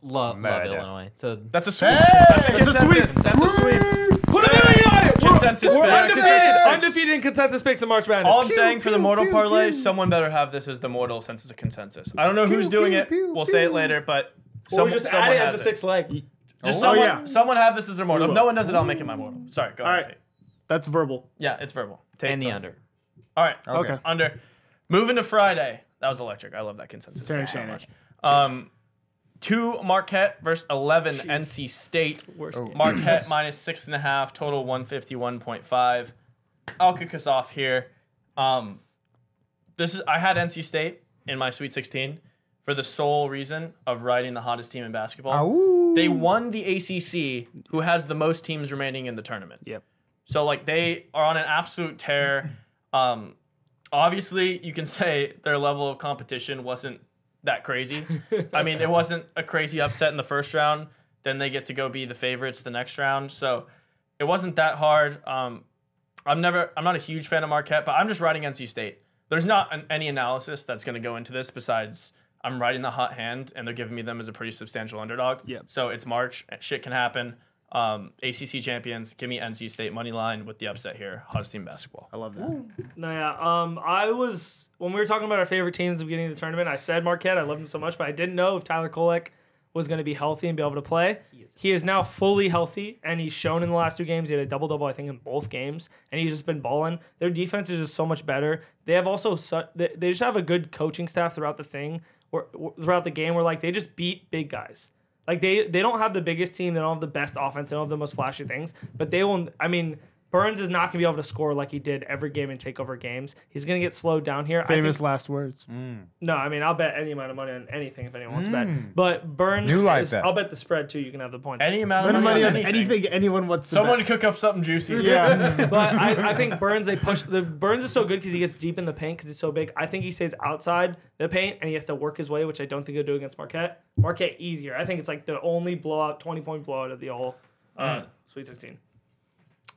Love, love Murder. Illinois. So That's a sweep. Hey! That's a It's a consensus. sweep. That's a sweep. Put a million on it. We're, Consensus we're pick. undefeated. Yes. Undefeated in consensus picks in March Madness. All I'm Pew, saying for the pew, mortal pew, parlay, pew. someone better have this as the mortal since it's a consensus. I don't know who's Pew, doing pew, it. pew, we'll say it pew. later, but or someone, just someone add it has as a sixth leg. Just Oh, someone, yeah. someone have this as their mortal. We If no will. one does it, I'll make it my mortal. Sorry, go All ahead. right. Tate. That's verbal. Yeah, it's verbal. Tate, and the go. under. All right. Okay. Okay. Under. Moving to Friday. That was electric. I love that consensus. Terrence pick so Shannon. much. Um, two Marquette versus eleven NC State. Worst Oh. game. Marquette minus six and a half. Total one fifty one point five. I'll kick us off here. Um, this is I had NC State in my Sweet Sixteen for the sole reason of riding the hottest team in basketball. Ow. They won the ACC, who has the most teams remaining in the tournament. Yep. So like they are on an absolute tear. Um, obviously, you can say their level of competition wasn't that crazy. I mean, it wasn't a crazy upset in the first round. Then they get to go be the favorites the next round. So it wasn't that hard. Um, I'm never. I'm not a huge fan of Marquette, but I'm just riding NC State. There's not an, any analysis that's going to go into this besides I'm riding the hot hand, and they're giving me them as a pretty substantial underdog. Yep. So it's March. Shit can happen. Um, ACC champions. Give me NC State money line with the upset here. Hottest team basketball. I love that. No, yeah. Um, I was when we were talking about our favorite teams at the beginning of the tournament. I said Marquette. I loved him so much, but I didn't know if Tyler Kolek was going to be healthy and be able to play. He is now fully healthy, and he's shown in the last two games. He had a double double, I think, in both games, and he's just been balling. Their defense is just so much better. They have also su- they, they just have a good coaching staff throughout the thing, or throughout the game, where like they just beat big guys. Like they they don't have the biggest team, they don't have the best offense, they don't have the most flashy things, but they will. I mean, Burns is not gonna be able to score like he did every game in takeover games. He's gonna get slowed down here. I Famous think- last words. no, I mean I'll bet any amount of money on anything if anyone wants to Mm. bet. But Burns, New life is- bet. I'll bet the spread too. You can have the points. Any amount of money, money on on anything. anything anyone wants to Someone bet. cook up something juicy. Yeah. but I, I think Burns they push the Burns is so good because he gets deep in the paint because he's so big. I think he stays outside the paint and he has to work his way, which I don't think he'll do against Marquette. Marquette easier. I think it's like the only blowout, twenty point blowout of the whole uh, Sweet Sixteen.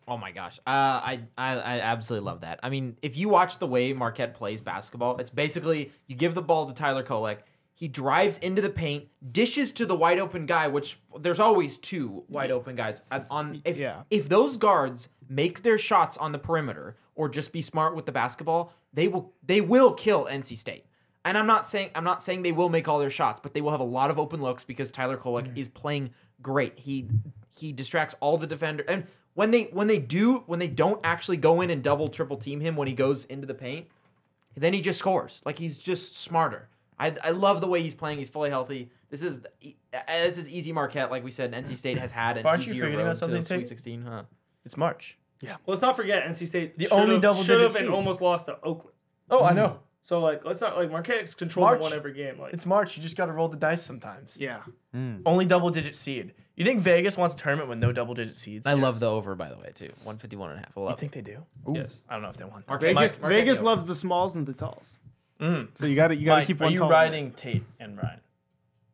Oh my gosh, uh, I, I I absolutely love that. I mean, if you watch the way Marquette plays basketball, it's basically you give the ball to Tyler Kolek, he drives into the paint, dishes to the wide open guy, which there's always two wide open guys on. If Yeah. if those guards make their shots on the perimeter or just be smart with the basketball, they will they will kill NC State. And I'm not saying I'm not saying they will make all their shots, but they will have a lot of open looks because Tyler Kolek is playing great. He he distracts all the defender and when they when they do when they don't actually go in and double triple team him when he goes into the paint, then he just scores. Like he's just smarter. I, I love the way he's playing. He's fully healthy. This is uh, this is easy Marquette, like we said. NC State has had an But aren't you easier forgetting road to the Sweet 16, huh? It's March. Yeah. Well, let's not forget NC State. The only double-digit should've and seed. almost lost to Oakland. Oh, I know. Mm-hmm. So like, let's not like Marquette's controlled March. one every game. Like, It's March. You just got to roll the dice sometimes. yeah. Hmm. Only double digit seed. You think Vegas wants a tournament with no double digit seeds? I love the over, by the way, too. 151 and a half. I You love think they do? yes. I don't know if they want. Marquette- Vegas, Mike- Marquette Vegas Hill. loves the smalls and the talls. Mm. So you got to you got to Mike, keep are one you tall. riding Tate and Ryan?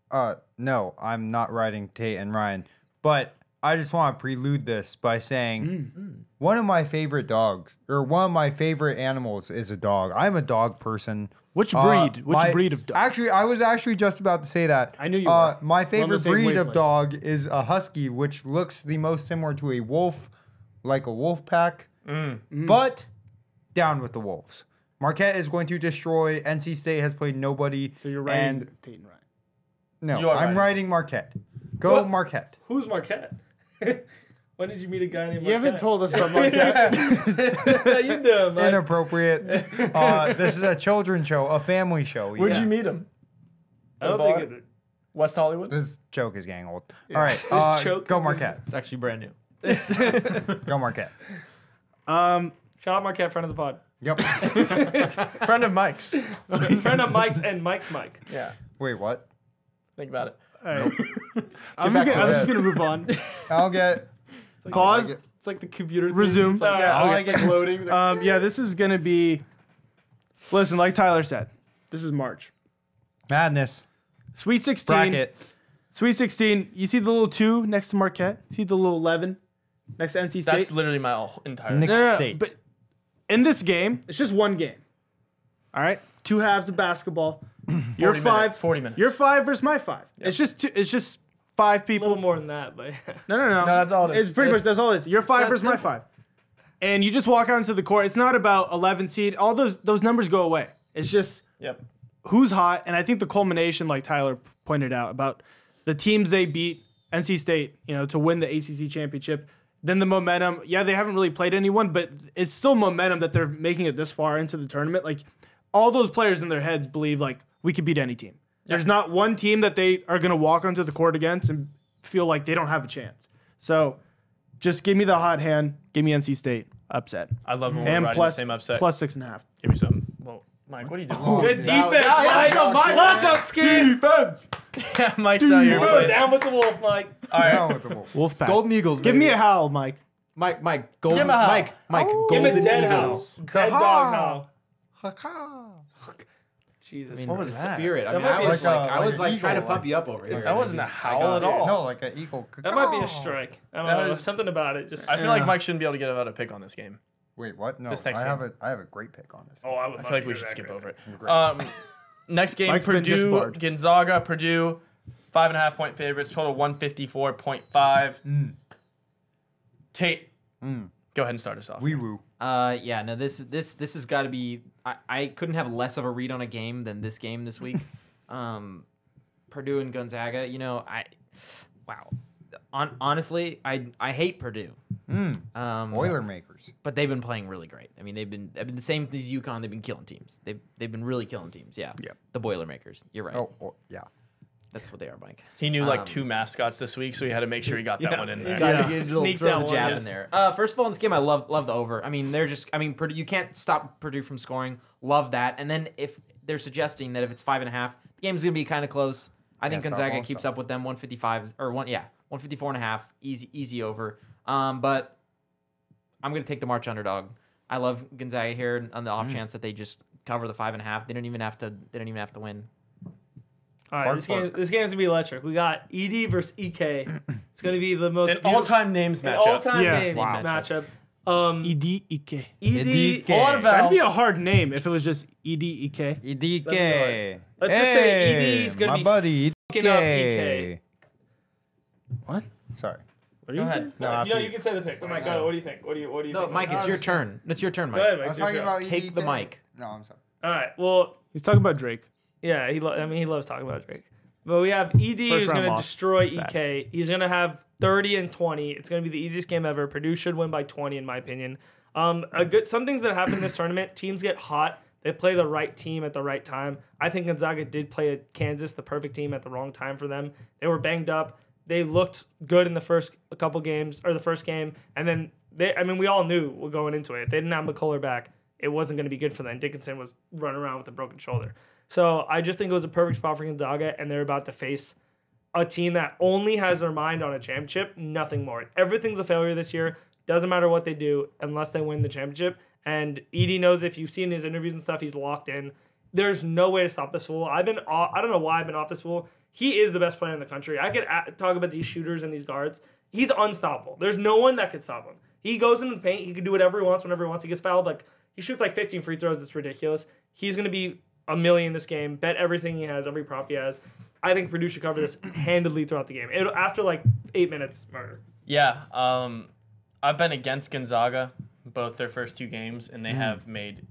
Uh, no, I'm not riding Tate and Ryan, but I just want to prelude this by saying Mm. one of my favorite dogs, or one of my favorite animals, is a dog. I'm a dog person. Which Uh, breed? Which my- breed of dog? Actually, I was actually just about to say that. I knew you Uh, were. my We're on the favorite breed of dog is a husky, which looks the most similar to a wolf, like a wolf pack, Mm. but down with the wolves. Marquette is going to destroy. NC State has played nobody. so you're riding And Tate and Ryan. no, I'm riding. riding Marquette. Go What? Marquette. Who's Marquette? when did you meet a guy named You haven't told us about Marquette. How you doing, man? Inappropriate. uh, this is a children's show, a family show. Where'd yeah. you meet him? I don't think it. West Hollywood. This joke is getting old. All right, uh, joke go Marquette. It's actually brand new. Go Marquette. um, Shout out Marquette, friend of the pod. Yep. Friend of Mike's. friend of Mike's and Mike's Mike. Yeah. Wait, what? Think about it. all right. I'm, gonna, to I'm just gonna move on. I'll get. Pause. it. It's like the computer. thing. Resume. It's like, Yeah, uh, okay. it's like loading. Um, yeah, this is gonna be. Listen, like Tyler said, this is March. Madness. Sweet 16. Bracket. Sweet 16. You see the little two next to Marquette. See the little 11 next to NC State. That's literally my whole entire. Nick- No, no, no, State. But in this game, it's just one game. All right, two halves of basketball. You're five. minute- 40 minutes. You're five versus my five. It's just two, it's just five A people. little more than that, but No, no, no. No, that's all it is. It's pretty much that's all it is. You're five versus my five, and you just walk out into the court. It's not about 11 seed. All those those numbers go away. It's just Yep. who's hot, and I think the culmination, like Tyler pointed out, about the teams they beat, NC State, you know, to win the ACC championship. Then the momentum. Yeah, they haven't really played anyone, but it's still momentum that they're making it this far into the tournament. Like all those players in their heads believe like we could beat any team. There's not one team that they are going to walk onto the court against and feel like they don't have a chance. So just give me the hot hand. Give me NC State upset. I love when we're And riding plus, the same upset. plus six and a half. Give me some. Well, Mike, what are you doing? Oh, good Now- defense, now- Mike. now- Mike- Lock up, skin. yeah, Mike's out here. Bro, down with the wolf, Mike. All right. Down with the wolf. Wolfpack. Golden Eagles. Give me a howl, Mike. Mike. Mike. Golden. Give him a howl. Mike. Mike. Oh. Give him a dead Eagles. howl. Dead dog howl. Ha-ha. Jesus. I mean, What was that? Spirit. I That mean, might I be was like a- like, I was an like trying to pump you up over here. That wasn't a Just- howl at all. No, like an eagle. That might be a strike. I don't know. is- Something about it. Just. I feel like Mike shouldn't be able to get out a pick on this game. Wait, what? No, This next I have game. a I have a great pick on this. oh, I would. I feel like we should skip over it. Great. Um, next game, Mike's Purdue. Gonzaga, Purdue, five and a half point favorites, total 154.5. Mm. Tate, Mm. go ahead and start us off. Wee woo. Uh, yeah, no, this this this has got to be. I, I couldn't have less of a read on a game than this game this week. um, Purdue and Gonzaga. You know, I, wow. On, honestly, I I hate Purdue. Mm. Um, Boilermakers. but they've been playing really great. I mean, they've been they've been the same as UConn. They've been killing teams. They've they've been really killing teams. Yeah. Yeah. The Boilermakers. You're right. Oh, oh, yeah. That's what they are, Mike. he knew like um, two mascots this week, so he had to make sure he got that Yeah. one in there. Gotta Yeah. get Sneak that the one jab in. in there. Uh, first of all, in this game, I love love the over. I mean, they're just. I mean, Purdue. You can't stop Purdue from scoring. Love that. And then if they're suggesting that if it's five and a half, the game's gonna be kind of close. I think Yeah, stop, Gonzaga won't keeps stop. up with them. 155 or one. Yeah, 154 and a half. Easy easy over. Um, but I'm gonna take the March underdog. I love Gonzaga here on the off chance that they just cover the five and a half. They don't even have to. They don't even have to win. All right, Bark, this game. bark. This game's gonna be electric. We got ED versus EK. It's gonna be the most An all-time names matchup. all-time Yeah. game Wow. matchup. Um, E D E K. ED. EDK. A lot of That'd be a hard name if it was just E D E K. EDK. Let's just say Hey, ED is gonna my be buddy fucking up EK. What? Sorry. What Go ahead. No, you after know, you. you can say the pick. the Mike. mic. Go. What do you think? What do you? What do you No, think? Mike, it's your turn. It's your turn, Go ahead, Mike. Mike. I was it's your talking turn. about Take the EDK. mic. No, I'm sorry. All right. Well, He's talking about Drake. Yeah, he. Lo- I mean, he loves talking about Drake. But we have ED who's round going to loss. destroy Sad. EK. He's going to have 30 and 20. It's going to be the easiest game ever. Purdue should win by 20, in my opinion. Um, a good some things that happen in this tournament. Teams get hot. They play the right team at the right time. I think Gonzaga did play Kansas, the perfect team, at the wrong time for them. They were banged up. They looked good in the first couple games or the first game, and then they. I mean, we all knew we're going into it. If they didn't have McCullar back, it wasn't going to be good for them. Dickinson was running around with a broken shoulder. So I just think it was a perfect spot for Gonzaga, and they're about to face a team that only has their mind on a championship, nothing more. Everything's a failure this year. Doesn't matter what they do unless they win the championship. And Edey knows if you've seen his interviews and stuff, he's locked in. There's no way to stop this fool. I've been off, I don't know why I've been off this fool. He is the best player in the country. I could talk about these shooters and these guards. He's unstoppable. There's no one that could stop him. He goes into the paint. He can do whatever he wants whenever he wants. He gets fouled. Like he shoots like 15 free throws. It's ridiculous. He's gonna be a million this game. Bet everything he has, every prop he has. I think Purdue should cover this handedly throughout the game. It'll, after like eight minutes, murder. Yeah, um, I've been against Gonzaga both their first two games, and they Hmm. have made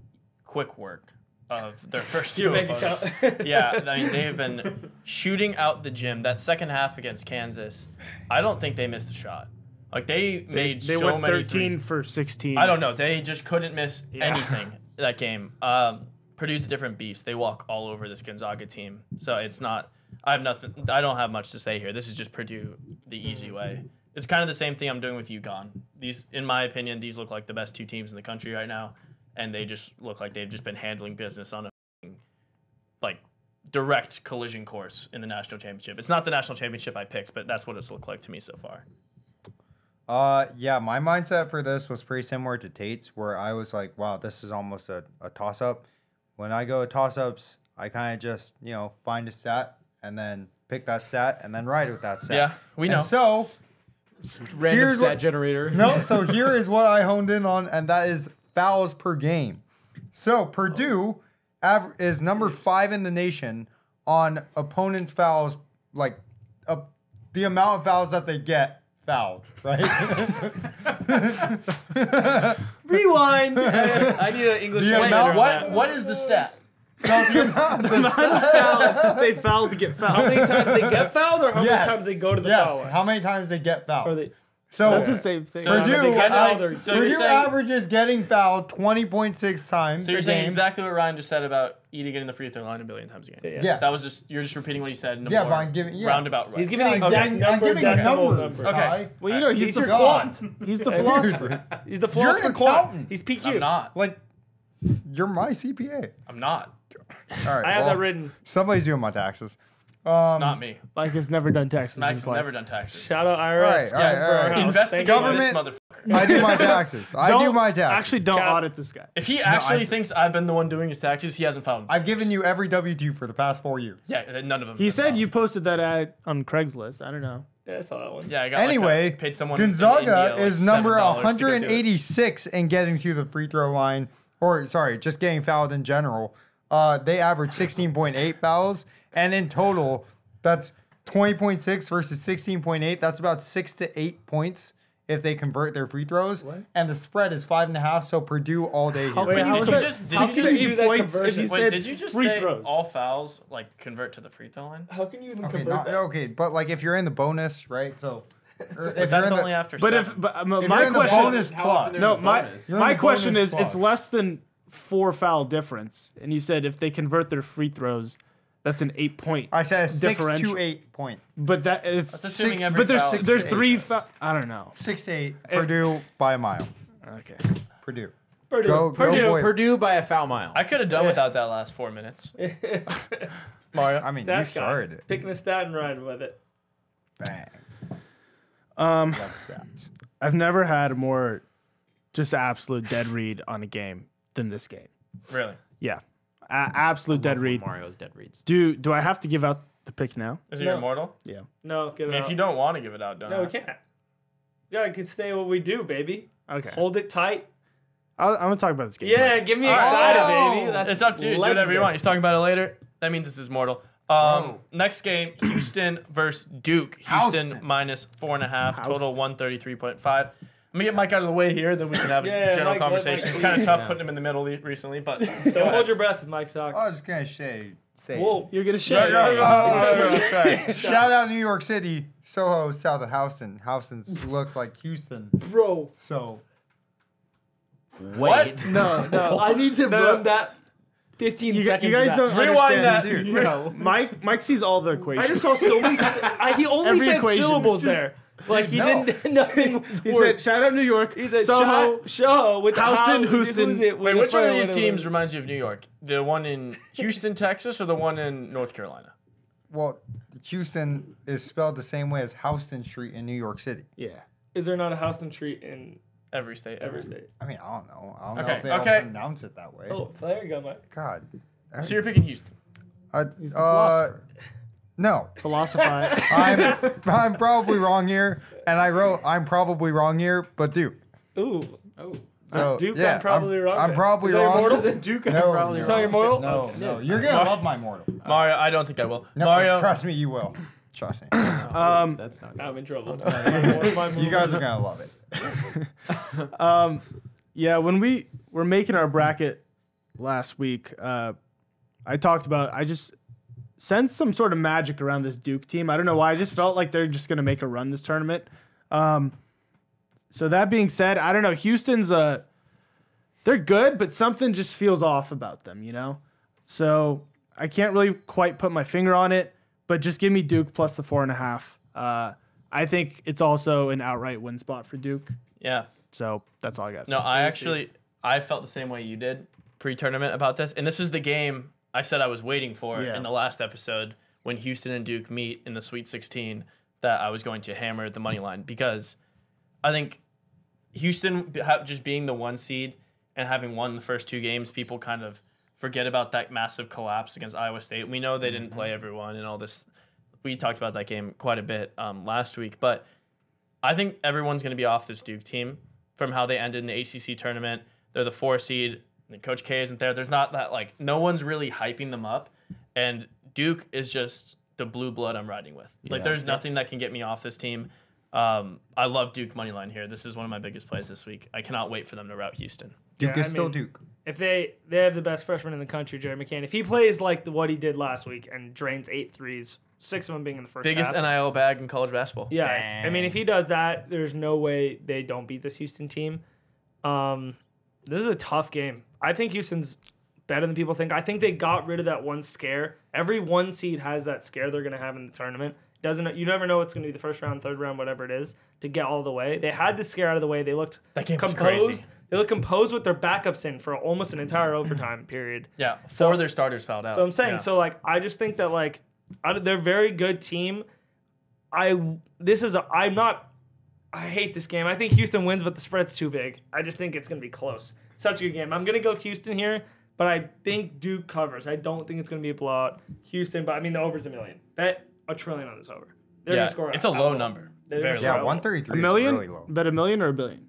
quick work of their first two Your bank opponents. yeah, I mean they have been shooting out the gym. That second half against Kansas, I don't think they missed a shot. Like they, They, made they so went many 13 threes. for 16. I don't know. They just couldn't miss Yeah. anything that game. Um, Purdue's a different beast. They walk all over this Gonzaga team. So it's not. I have nothing. I don't have much to say here. This is just Purdue the easy way. It's kind of the same thing I'm doing with UConn. These, in my opinion, these look like the best two teams in the country right now, and they just look like they've just been handling business on a like direct collision course in the national championship. It's not the national championship I picked, but that's what it's looked like to me so far. Uh, yeah, my mindset for this was pretty similar to Tate's, where I was like, wow, this is almost a, a toss up. When I go to toss ups, I kind of just, you know, find a stat and then pick that stat and then ride with that stat. Yeah, we And know. so Random Here's stat what- generator. no, so here is what I honed in on, and that is fouls per game. So Purdue aver- is number five in the nation on opponents' fouls, like uh, the amount of fouls that they get fouled, right? Rewind. I need an English The translator on What that. what is the stat? so the amount, the fouls they fouled to get How many times they get fouled, or how Yes. many times they go to the yes, foul line? how many times they get fouled? Or they, so That's the same thing. So Purdue, they get av- fouled or- so Purdue saying- averages getting fouled 20.6 times So you're a saying game. exactly what Ryan just said about Edey getting the free throw line a billion times a game. Yeah. Yes. That was just you're just repeating what he said in a Yeah, more but I'm giving- yeah. roundabout way. He's giving Yeah, the I'm exact giving- I'm giving numbers. number. Okay. Well, you know, he's He's the your quant. he's the philosopher. He's the You're philosopher an quant. accountant. He's PQ. I'm not. Like, you're my CPA. I'm not. All right. I have well, that written. Somebody's doing my taxes. Um, It's not me. Mike has never done taxes in Mike's his life. never done taxes. Shout out IRS. All right, all Yeah, right, for all our right. house. Investigate Thank you. this Government- motherfucker. I do my taxes. I do Don't- my taxes. Actually, don't Cap. audit this guy. If he actually I- thinks I've been the one doing his taxes, he hasn't found. I've given you every W two for the past four years. Yeah, none of them. He said you posted that ad on Craigslist. I don't know. Yeah, I saw that one. Yeah, I got Anyway, like a, paid someone. in Gonzaga India, like, is number $7 to go do it. 186 in getting to the free throw line, or sorry, just getting fouled in general. Uh, they average 16.8 fouls, and in total, that's 20.6 versus 16.8. That's about six to eight points if they convert their free throws. What? And the spread is five and a half. So Purdue all day. How here. can how you Did you just did how you can just you that points if conversion? you wait? Did you just free say throws? all fouls like convert to the free throw line? How can you even Okay, convert not, that? okay, but like if you're in the bonus, right? So if that's in the, only after. But seven. if but um, if my you're in the question bonus plus, no my You're my question bonus is it's less than four foul difference, and you said if they convert their free throws, that's an eight point. I said six to differential. eight point. But that it's That's assuming six- every but there's foul is there's eight. three. Fa- I don't know. Six to eight. Purdue by a mile. Okay. Purdue. Purdue. Go, go Purdue, boy. Purdue by a foul mile. I could have done Yeah. without that last four minutes. Mario. I mean, Stat you started it. Picking a stat and riding with it. Bang. Um, Love stats. I've never had a more just absolute dead read on a game than this game. really? Yeah, a- absolute dead read. Mario's dead reads. Do do I have to give out the pick now? Is it No. your immortal? Yeah. No, give I it mean, out. if you don't want to give it out, don't. no, we have to. can't. Yeah, I can stay what we do, baby. Okay. Hold it tight. I'll, I'm gonna talk about this game. Yeah, later. get me excited, Oh! baby. That's It's up to you. Do whatever you want. He's talking about it later. That means this is mortal. Um, Whoa. next game, Houston versus Duke. Houston Houston. minus four and a half. Total Houston. one thirty three point five. I'm gonna get Mike out of the way here, then we can have Yeah, a yeah, general Mike, let conversation. Mike it's kind of lead. tough Yeah. putting him in the middle le- recently, but Don't hold your breath, Mike Sock. I was just gonna say, say. Whoa. You're gonna No, share. no, no, no, no, no, sorry. Shout out New York City, Soho, south of Houston. Houston looks like Houston, Bro. so Wait. No, no. I need to No, run that 15 You, gu- seconds. you guys back. don't Rewind understand, that. dude. No. Mike Mike sees all the equations. I just saw so many. s- I, he only Every said equation. syllables Just- there. Like he No. didn't. Nothing was He words. said, "Shout out New York." He said Soho. show, show with the Houston, how- Houston. who's it? Wait, With which one of front, these whatever. teams reminds you of New York? The one in Houston, Texas, or the one in North Carolina? well, Houston is spelled the same way as Houston Street in New York City. Yeah. Is there not a Houston Street in Every state. every state? I mean, I don't know. I don't know Okay, if they okay. all pronounce it that way. Oh, there you go, Mike. God. So you're picking Houston. Uh, He's the uh, philosopher. No, Philosophize. I'm I'm probably wrong here, and I wrote I'm probably wrong here, but Duke. Ooh, Oh. So, Duke, yeah, I'm probably wrong. I'm there. probably Is that your wrong. mortal? Duke, No, probably It's not your mortal? No, no, you're gonna love my mortal. Mario, I don't think I will. No, Mario, trust me, you will. Trust me. um, That's not. I'm in trouble. you guys are gonna love it. um, yeah, when we were making our bracket last week, uh, I talked about I just sensed some sort of magic around this Duke team. I don't know why. I just felt like they're just gonna make a run this tournament. Um, so that being said, I don't know. Houston's uh, they're good, but something just feels off about them, you know. So I can't really quite put my finger on it, but just give me Duke plus the four and a half. Uh, I think it's also an outright win spot for Duke. yeah. So that's all I got. to No. I actually I felt the same way you did pre-tournament about this, and this is the game I said I was waiting for Yeah. in the last episode when Houston and Duke meet in the Sweet 16 that I was going to hammer the money line because I think Houston just being the one seed and having won the first two games, people kind of forget about that massive collapse against Iowa State. We know they didn't play everyone and all this. we talked about that game quite a bit um, last week, but I think everyone's going to be off this Duke team from how they ended in the ACC tournament. They're the four seed. And Coach K isn't there. There's not that like no one's really hyping them up, and Duke is just the blue blood I'm riding with. Like Yeah. there's nothing that can get me off this team. Um, I love Duke money line here. This is one of my biggest plays this week. I cannot wait for them to route Houston. Duke Yeah, is I still mean- Duke. If they they have the best freshman in the country, Jared McCain. If he plays like the, what he did last week and drains eight threes, six of them being in the first Biggest half. NIL bag in college basketball. Yeah, if- I mean, if he does that, there's no way they don't beat this Houston team. Um, this is a tough game. I think Houston's better than people think. I think they got rid of that one scare. Every one seed has that scare they're gonna have in the tournament. Doesn't you never know what's gonna be the first round, third round, whatever it is, to get all the way. They had the scare out of the way. They looked That game was composed. crazy. They looked composed with their backups in for almost an entire overtime period. Yeah, So- four of their starters fouled out. So I'm saying, Yeah. so like, I just think that like, out of- they're a very good team. I this is a I'm not. I hate this game. I think Houston wins, but the spread's too big. I just think it's gonna be close. Such a good game. I'm gonna go Houston here, but I think Duke covers. I don't think it's gonna be a blowout. Houston, but I mean the over's a million. Bet a trillion on this over. They're yeah, gonna score. it's a low number. Very gonna low. score Yeah, a- one thirty A million? Is really low. Bet a million or a billion?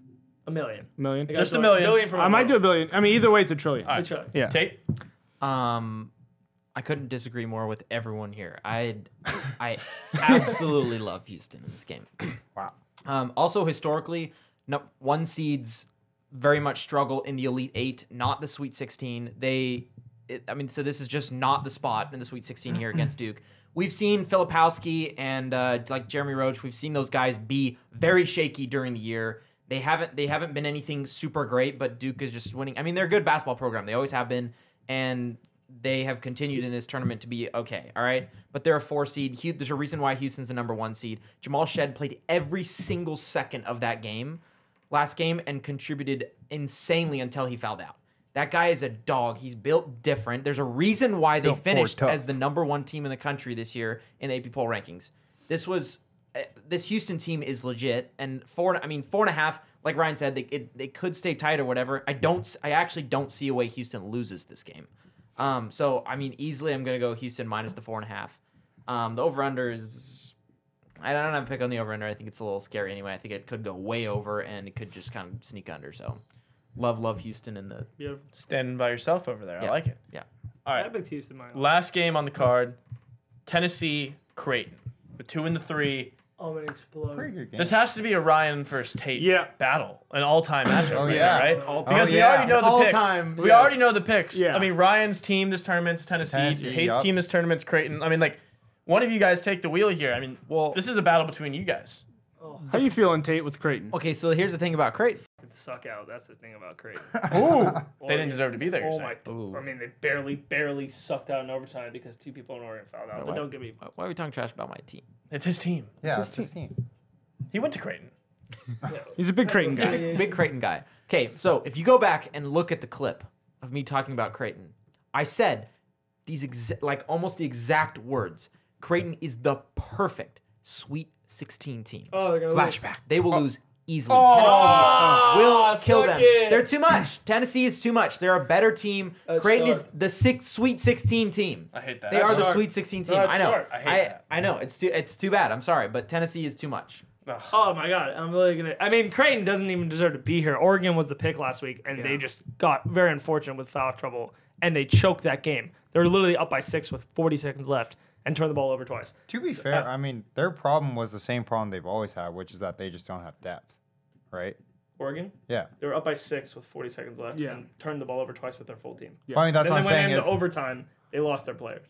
A million. Million. I got Just a a million. From I might do a billion. I mean, either way, it's a trillion. All right. Which, uh, Yeah. Tate. Um, I couldn't disagree more with everyone here. I I absolutely love Houston in this game. Wow. Um, also historically, no, one seeds very much struggle in the Elite Eight, not the Sweet Sixteen. They, it, I mean, so this is just not the spot in the Sweet Sixteen here against Duke. We've seen Filipowski and uh, like Jeremy Roach. We've seen those guys be very shaky during the year. They haven't they haven't been anything super great, but Duke is just winning. I mean, they're a good basketball program. They always have been, and they have continued in this tournament to be okay. All right, but they're a four seed. There's a reason why Houston's the number one seed. Jamal Shead played every single second of that game, last game, and contributed insanely until he fouled out. That guy is a dog. He's built different. There's a reason why they Built finished as the number one team in the country this year in the AP poll rankings. This was uh, this Houston team is legit, and four. I mean, four and a half. Like Ryan said, they it, they could stay tight or whatever. I don't. I actually don't see a way Houston loses this game. Um. So I mean, easily I'm gonna go Houston minus the four and a half. Um. The over under is. I don't have a pick on the over under. I think it's a little scary anyway. I think it could go way over, and it could just kind of sneak under. So, love love Houston in the Beautiful. Standing by yourself over there. I like it. yeah. All right. I right. picked Houston minus. Last game on the card Tennessee, Creighton. The two and the three. Oh, man, explode. Game. This has to be a Ryan versus Tate Yeah. battle, an oh, all time matchup, Oh, right yeah. there, right? All- because Oh, we yeah. already know the All picks. time, We yes. already know the picks. Yeah. I mean, Ryan's team this tournament's Tennessee. Tennessee, Tate's yup. team this tournament's Creighton. I mean, like, one of you guys take the wheel here. I mean, Well- this is a battle between you guys. Oh, How you feeling, Tate, with Creighton? Okay, so here's the thing about Creighton. could suck out. That's the thing about Creighton. Ooh, they didn't deserve to be there. Oh my! Ooh. I mean, they barely, barely sucked out in overtime because two people in Oregon fouled out. Why- But don't get me. Why- Why are we talking trash about my team? It's his team. yeah, his it's his team. He went to Creighton. Yeah. He's a big Creighton guy. Big, big Creighton guy. Okay, so if you go back and look at the clip of me talking about Creighton, I said these exa- like almost the exact words. Creighton is the perfect Sweet 16 team. Oh, they're gonna lose. Flashback. They will oh. lose easily. Oh, Tennessee will kill them. it. They're too much. Tennessee is too much. They're a better team. That's Creighton is the six, Sweet 16 team. I hate that. They are the. Sweet 16 team. That's I know. short. I hate I, that. I know. It's too. It's too bad. I'm sorry, but Tennessee is too much. Ugh. Oh my god, I'm really gonna. I mean, Creighton doesn't even deserve to be here. Oregon was the pick last week, and they just got very unfortunate with foul trouble, and they choked that game. They were literally up by six with 40 seconds left, and turn the ball over twice. To be fair, I mean, their problem was the same problem they've always had, which is that they just don't have depth, right? Oregon, Yeah. they were up by six with 40 seconds left, Yeah. and turned the ball over twice with their full team. But I mean, that's then what they I'm went saying into is, overtime. They lost their players,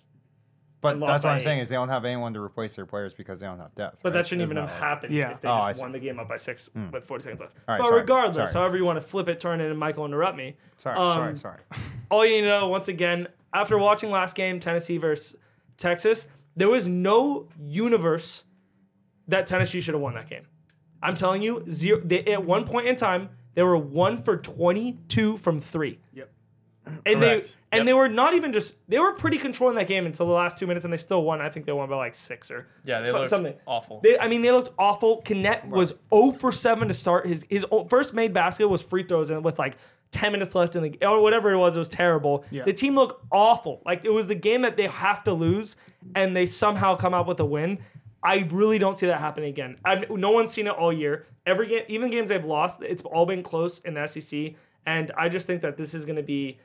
but that's what I'm saying is they don't have anyone to replace their players because they don't have depth. but right? that shouldn't Isn't even have right? happened Yeah. if they Oh, just won the game up by six with 40 seconds left. All right, but sorry, regardless, sorry. however you want to flip it, turn it, and Michael interrupt me. Sorry, Um, sorry, sorry. all you need to know once again after watching last game tennessee versus texas there was no universe that tennessee should have won that game i'm telling you zero they, at one point in time they were one for 22 from three Yep. and Correct. they and Yep. they were not even just they were pretty controlling that game until the last two minutes, and they still won. I think they won by like six or Yeah, they so- looked something. awful. They, I mean, they looked awful. Knecht was 0 for 7 to start. His his first made basket was free throws, and with like 10 minutes left in the or whatever it was, it was terrible. Yeah. The team looked awful. Like it was the game that they have to lose, and they somehow come out with a win. I really don't see that happening again. i no one's seen it all year. Every game, even games they've lost, it's all been close in the SEC. And I just think that this is going to be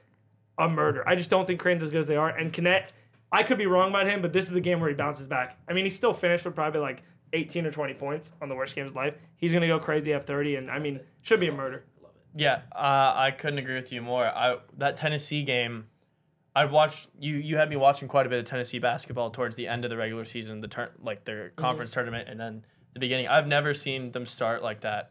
a murder. I just don't think Creighton's as good as they are. And Knecht, I could be wrong about him, but this is the game where he bounces back. I mean, he still finished with probably like 18 or 20 points on the worst game of his life. He's going to go crazy, have 30, and I mean, should be a murder. Yeah, uh, I couldn't agree with you more. I that Tennessee game, I watched you. You had me watching quite a bit of Tennessee basketball towards the end of the regular season, the turn like their conference tournament, and then the beginning. I've never seen them start like that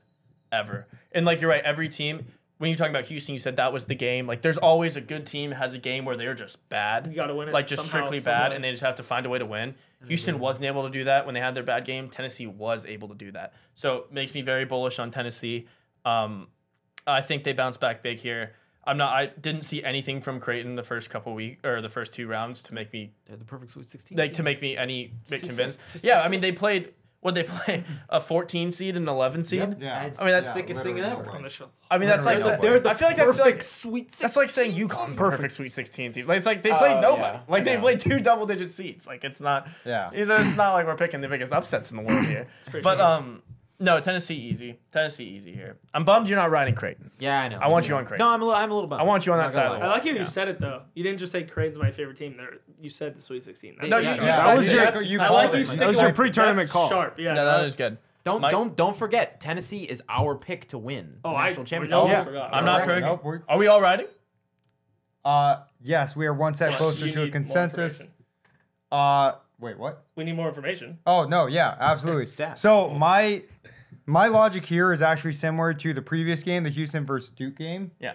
ever. And like you're right, every team. When you're talking about Houston, you said that was the game. Like there's always a good team has a game where they're just bad. You got to win it. like just somehow, strictly some way. bad, and they just have to find a way to win. Houston wasn't able to do that when they had their bad game. Tennessee was able to do that, so it makes me very bullish on Tennessee. Um, I think they bounce back big here. I'm not. I didn't see anything from Creighton the first couple week or the first two rounds to make me They're the perfect Sweet 16. like to make me any bit too convinced. sick. Yeah, too I mean they played. What they play? A 14 seed and an 11 seed. Yep. Yeah. I mean, that's the sickest thing literally ever. no on way. the show. I mean that's like no they're the, I feel like that's perfect like Sweet 16. that's like saying UConn's the perfect Sweet 16 team. Like it's like they Oh, played nobody. yeah. Like they Yeah. played two double digit seeds. Like it's not. Yeah. It's, it's not like we're picking the biggest upsets in the world here. pretty but sure. um, no Tennessee easy. Tennessee easy here. I'm bummed you're not riding Creighton. Yeah, I know. I want you on Creighton. No, I'm a little. I'm a little bummed. I want you on that side of the lie. I like how you Yeah. said it though. You didn't just say Creighton's my favorite team. There, you said the Sweet 16. That's No, good. you, you yeah. said That was it. your- That's- you I called like it. you That sticking was your with- pre-tournament that's call. Sharp, yeah. No, that that's- is good. Don't Mike? don't don't forget. Tennessee is our pick to win Oh, the I national championship. no, Yeah. I forgot. I'm not Correct. picking. Nope, we're- Are we all riding? Uh, yes, we are one step closer You to a need more consensus. information. Uh, wait, what? We need more information. Oh no, yeah, absolutely. Stats. so my my logic here is actually similar to the previous game, the Houston versus Duke game. Yeah.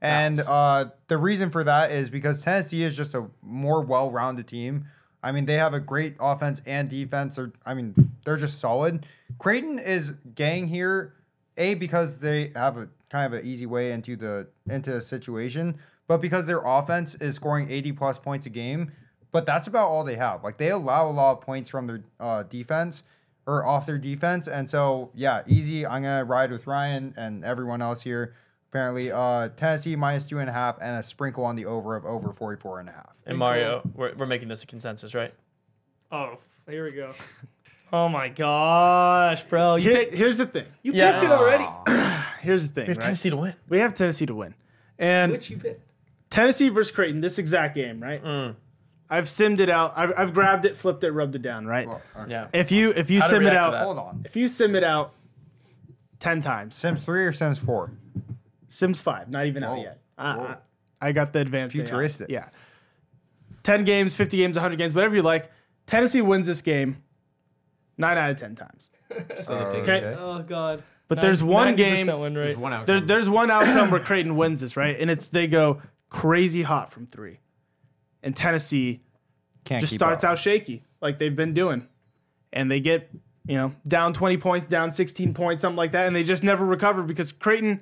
And uh, the reason for that is because Tennessee is just a more well-rounded team. I mean, they have a great offense and defense. They're, I mean, they're just solid. Creighton is gang here, a because they have a kind of an easy way into the into the situation, but because their offense is scoring 80 plus points a game. But that's about all they have. Like they allow a lot of points from their uh, defense or off their defense, and so yeah, easy. I'm gonna ride with Ryan and everyone else here. Apparently, uh, Tennessee minus two and a half and a sprinkle on the over of over 44 and a half. And Mario, we're, we're making this a consensus, right? Oh, here we go. Oh my gosh, bro! You Here- picked, here's the thing. you Yeah. picked it already. Here's the thing. We have right? Tennessee to win. We have Tennessee to win, and Which you picked? Tennessee versus Creighton. This exact game, right? Mm. I've simmed it out. I've, I've grabbed it, flipped it, rubbed it down. Right. Well, okay. Yeah. If you if you How to sim it react to out. Hold on. if you sim it out ten times, Sims three or Sims four? Sims five, not even out Whoa. yet. I, Whoa. I, I got the advanced. AI. Futuristic. Yeah. Ten games, fifty games, hundred games, whatever you like. Tennessee wins this game nine out of ten times. Okay. Oh god. But there's one game. win rate. There's one outcome. There's there's one outcome where Creighton wins this, right? And it's they go crazy hot from three, and Tennessee Can't just starts up. out shaky like they've been doing, and they get you know down 20 points, down 16 points, something like that, and they just never recover because Creighton.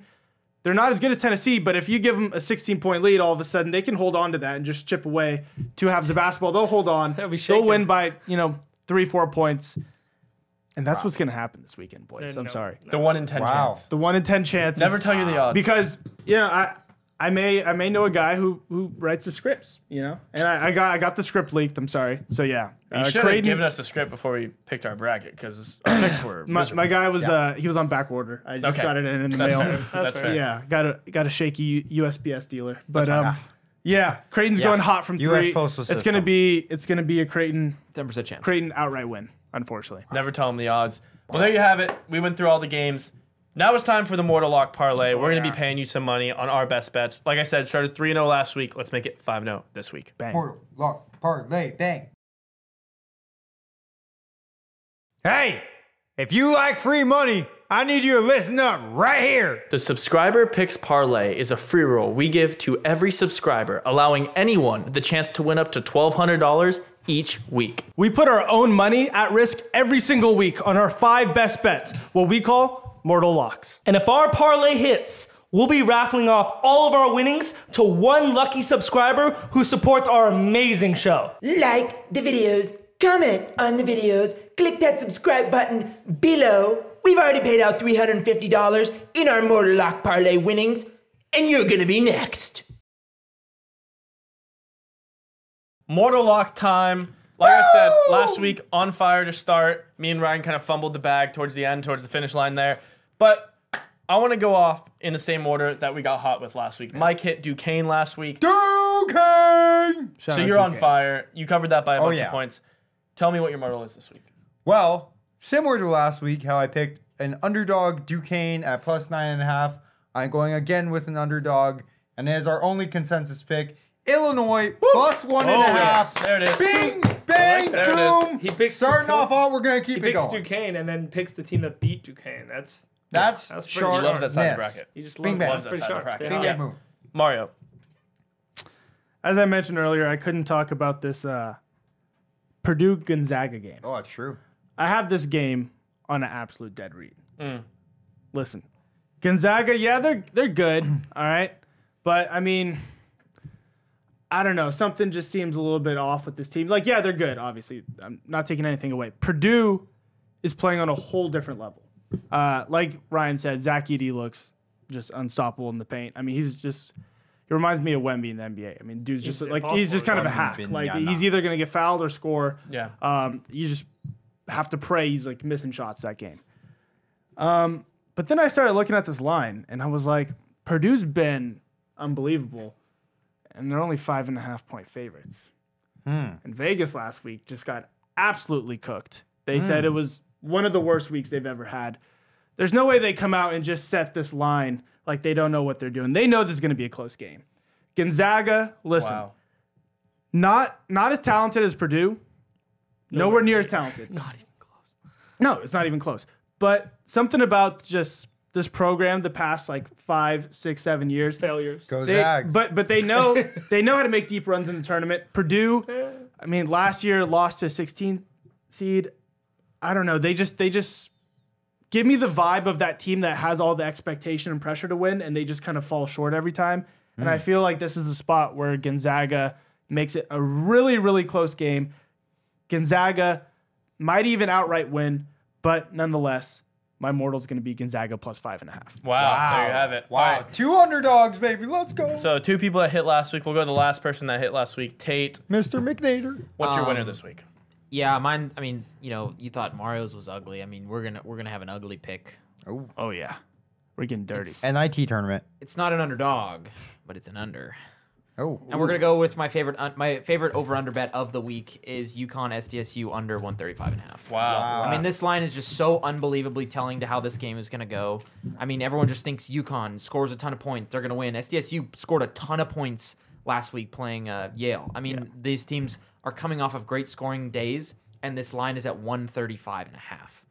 They're not as good as Tennessee, but if you give them a 16 point lead, all of a sudden they can hold on to that and just chip away two halves of basketball. They'll hold on. They'll be They'll win by you know three, four points, and that's what's gonna happen this weekend, boys. No, I'm no, sorry. no. The one in ten Wow. chance. The one in ten chance. Never tell you the odds. because you know I I may I may know a guy who who writes the scripts, you know, and I, I got I got the script leaked. I'm sorry. So yeah, you uh, should have given us the script before we picked our bracket because our picks were. my, my guy was uh he was on back order. I just Okay. got it in, in the That's mail. fair. That's, fair. fair. Yeah, got a got a shaky U- USPS dealer, but fine. um. Yeah, Creighton's Yeah. going hot from three. US three. postal it's gonna be it's gonna be a Creighton ten percent chance. Creighton outright win. Unfortunately, Never tell them the odds. Well, there you have it. We went through all the games. Now it's time for the Mortal Lock parlay. We're going to be paying you some money on our best bets. Like I said, started 3 0 last week. Let's make it 5 0 this week. bang. Portal, lock, parlay, bang. Hey, if you like free money, I need you to listen up right here. The Subscriber Picks Parlay is a free roll we give to every subscriber, allowing anyone the chance to win up to $1,200 each week. We put our own money at risk every single week on our five best bets, what we call mortal locks. And if our parlay hits, we'll be raffling off all of our winnings to one lucky subscriber who supports our amazing show. Like the videos, comment on the videos, click that subscribe button below. We've already paid out $350 in our Mortal Lock Parlay winnings, and you're gonna be next. Mortal Lock time. Like I said last week, on fire to start. Me and Ryan kind of fumbled the bag towards the end, towards the finish line there. But I want to go off in the same order that we got hot with last week. Mike hit Duquesne last week. Duquesne! so you're on fire. You covered that by a Oh, bunch yeah. of points. Tell me what your model is this week. Well, similar to last week, how I picked an underdog Duquesne at plus nine and a half. I'm going again with an underdog, and as our only consensus pick, Illinois plus one and a Oh, half. yes. There it is. Bing, bang, There it is. boom. He picks Starting Duquesne- off hot, we're gonna keep He it picks going. Duquesne and then picks the team that beat Duquesne. That's That's, That's pretty sharp. sharp. Loves that side of the bracket. you just Bing love bang. that. Loves that Pretty side of sharp. bracket. Stay Bing, hot. boom. Mario. As I mentioned earlier, I couldn't talk about this uh, Purdue Gonzaga game. Oh, that's true. I have this game on an absolute dead read. Mm. Listen, Gonzaga, yeah, they're they're good, all right, but I mean, I don't know, something just seems a little bit off with this team. Like, yeah, they're good, obviously. I'm not taking anything away. Purdue is playing on a whole different level. Uh, like Ryan said, Zach Edey looks just unstoppable in the paint. I mean, he's just. He reminds me of Wemby in the NBA. I mean, dude's just He's like he's just kind of a hack. Wemby Like Binyana. he's either gonna get fouled or score. Yeah. Um, you just have to pray he's like missing shots that game. Um, but then I started looking at this line and I was like, Purdue's been unbelievable, and they're only five and a half point favorites. And Vegas last week just got absolutely cooked. They said it was one of the worst weeks they've ever had. There's no way they come out and just set this line like they don't know what they're doing. They know this is going to be a close game. Gonzaga, listen, Wow. not not as talented as Purdue, nowhere near as talented. Not even close. No, it's not even close. But something about just this program the past like five, six, seven years. Failures. Go They, Zags. but but they know they know how to make deep runs in the tournament. Purdue, I mean, last year lost to 16 seed. I don't know. They just they just give me the vibe of that team that has all the expectation and pressure to win, and they just kind of fall short every time. And I feel like this is the spot where Gonzaga makes it a really really close game. Gonzaga might even outright win, but nonetheless, my mortal's going to be Gonzaga plus five and a half. Wow. There you have it. Wow. All right. Two underdogs, baby. Let's go. So two people that hit last week. We'll go to the last person that hit last week. Tate. Mr. McNader. What's your winner Um, this week? Yeah, mine. I mean, you know, you thought Mario's was ugly. I mean, we're gonna we're gonna have an ugly pick. Oh. Oh yeah, we're getting dirty. NIT tournament. It's not an underdog, but it's an under. Oh. And we're gonna go with my favorite un- my favorite over under bet of the week is UConn SDSU under 135 and a half. Wow. I mean, this line is just so unbelievably telling to how this game is going to go. I mean, everyone just thinks UConn scores a ton of points. They're going to win. SDSU scored a ton of points last week playing uh, Yale. I mean, these teams are coming off of great scoring days, and this line is at 135 and a half.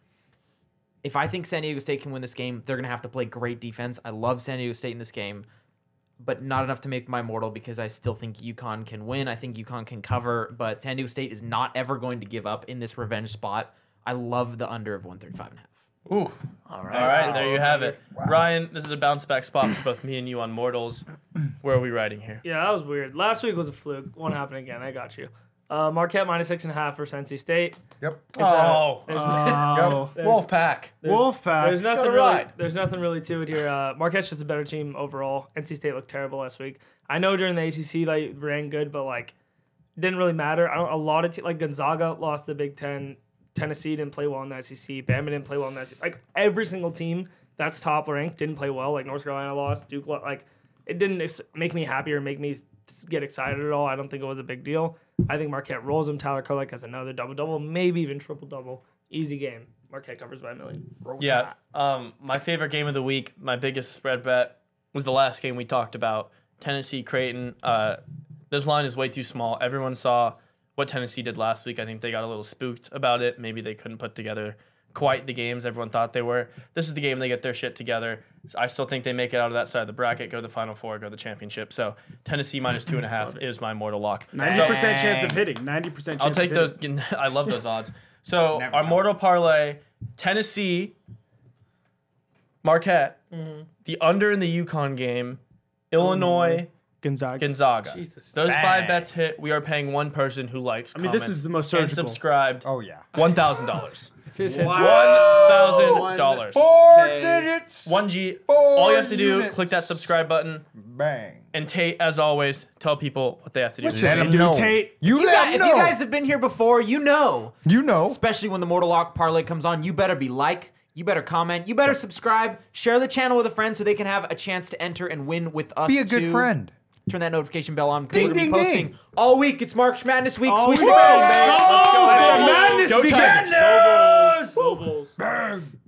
If I think San Diego State can win this game, they're going to have to play great defense. I love San Diego State in this game, but not enough to make my mortal because I still think UConn can win. I think UConn can cover, but San Diego State is not ever going to give up in this revenge spot. I love the under of 135 and a half. Ooh. All right. All right. There you have it. Ryan, this is a bounce back spot for both me and you on mortals. Where are we riding here? Yeah, that was weird. Last week was a fluke. Won't happen again. I got you. Uh, Marquette minus six and a half for NC State. Yep. It's, uh, Oh. there's, Oh, there's- Wolfpack. Wolfpack. There's nothing really. ride. There's nothing really to it here. Uh, Marquette's just a better team overall. NC State looked terrible last week. I know during the ACC they ran good, but like didn't really matter. I don't. A lot of te- like Gonzaga lost the Big Ten. Tennessee didn't play well in the SEC. Bama didn't play well in the SEC. Like every single team that's top ranked didn't play well. Like North Carolina lost. Duke lost. like it didn't ex- make me happy or make me get excited at all. I don't think it was a big deal. I think Marquette rolls them. Tyler Kolek has another double double, maybe even triple double. Easy game. Marquette covers by a million. Yeah. Um, my favorite game of the week, my biggest spread bet, was the last game we talked about. Tennessee Creighton. Uh, this line is way too small. Everyone saw what Tennessee did last week. I think they got a little spooked about it. Maybe they couldn't put together quite the games everyone thought they were. This is the game they get their shit together. I still think they make it out of that side of the bracket, go to the Final Four, go to the championship. So Tennessee minus two and a half is my mortal lock. Ninety So- percent chance of hitting. Ninety percent. I'll take those. I love those odds. So our mortal parlay: Tennessee Marquette, Mm-hmm. the under in the UConn game, Illinois, Gonzaga. Gonzaga. Jesus. Those five bets hit. We are paying one person who likes. I mean, this is the most surgical. and subscribed. Oh yeah. One thousand dollars. This hits One thousand dollars. Four Okay. digits. One G. Four All you have to do, units. click that subscribe button. Bang. And Tate, as always, tell people what they have to do. What Let you 'em do, know. Tate? You, You let guys, 'em if know. you guys have been here before, you know. you know. Especially when the Mortal Lock parlay comes on, you better be like, you better comment, you better subscribe, share the channel with a friend so they can have a chance to enter and win with us. Be a good too. friend. Turn that notification bell on because Ding, we're gonna be ding, posting ding. all week. It's March Madness week. All Sweet week. 16, baby. Let's go, Madness Go week. Tigers. Go Bulls. Go Bulls. Bang.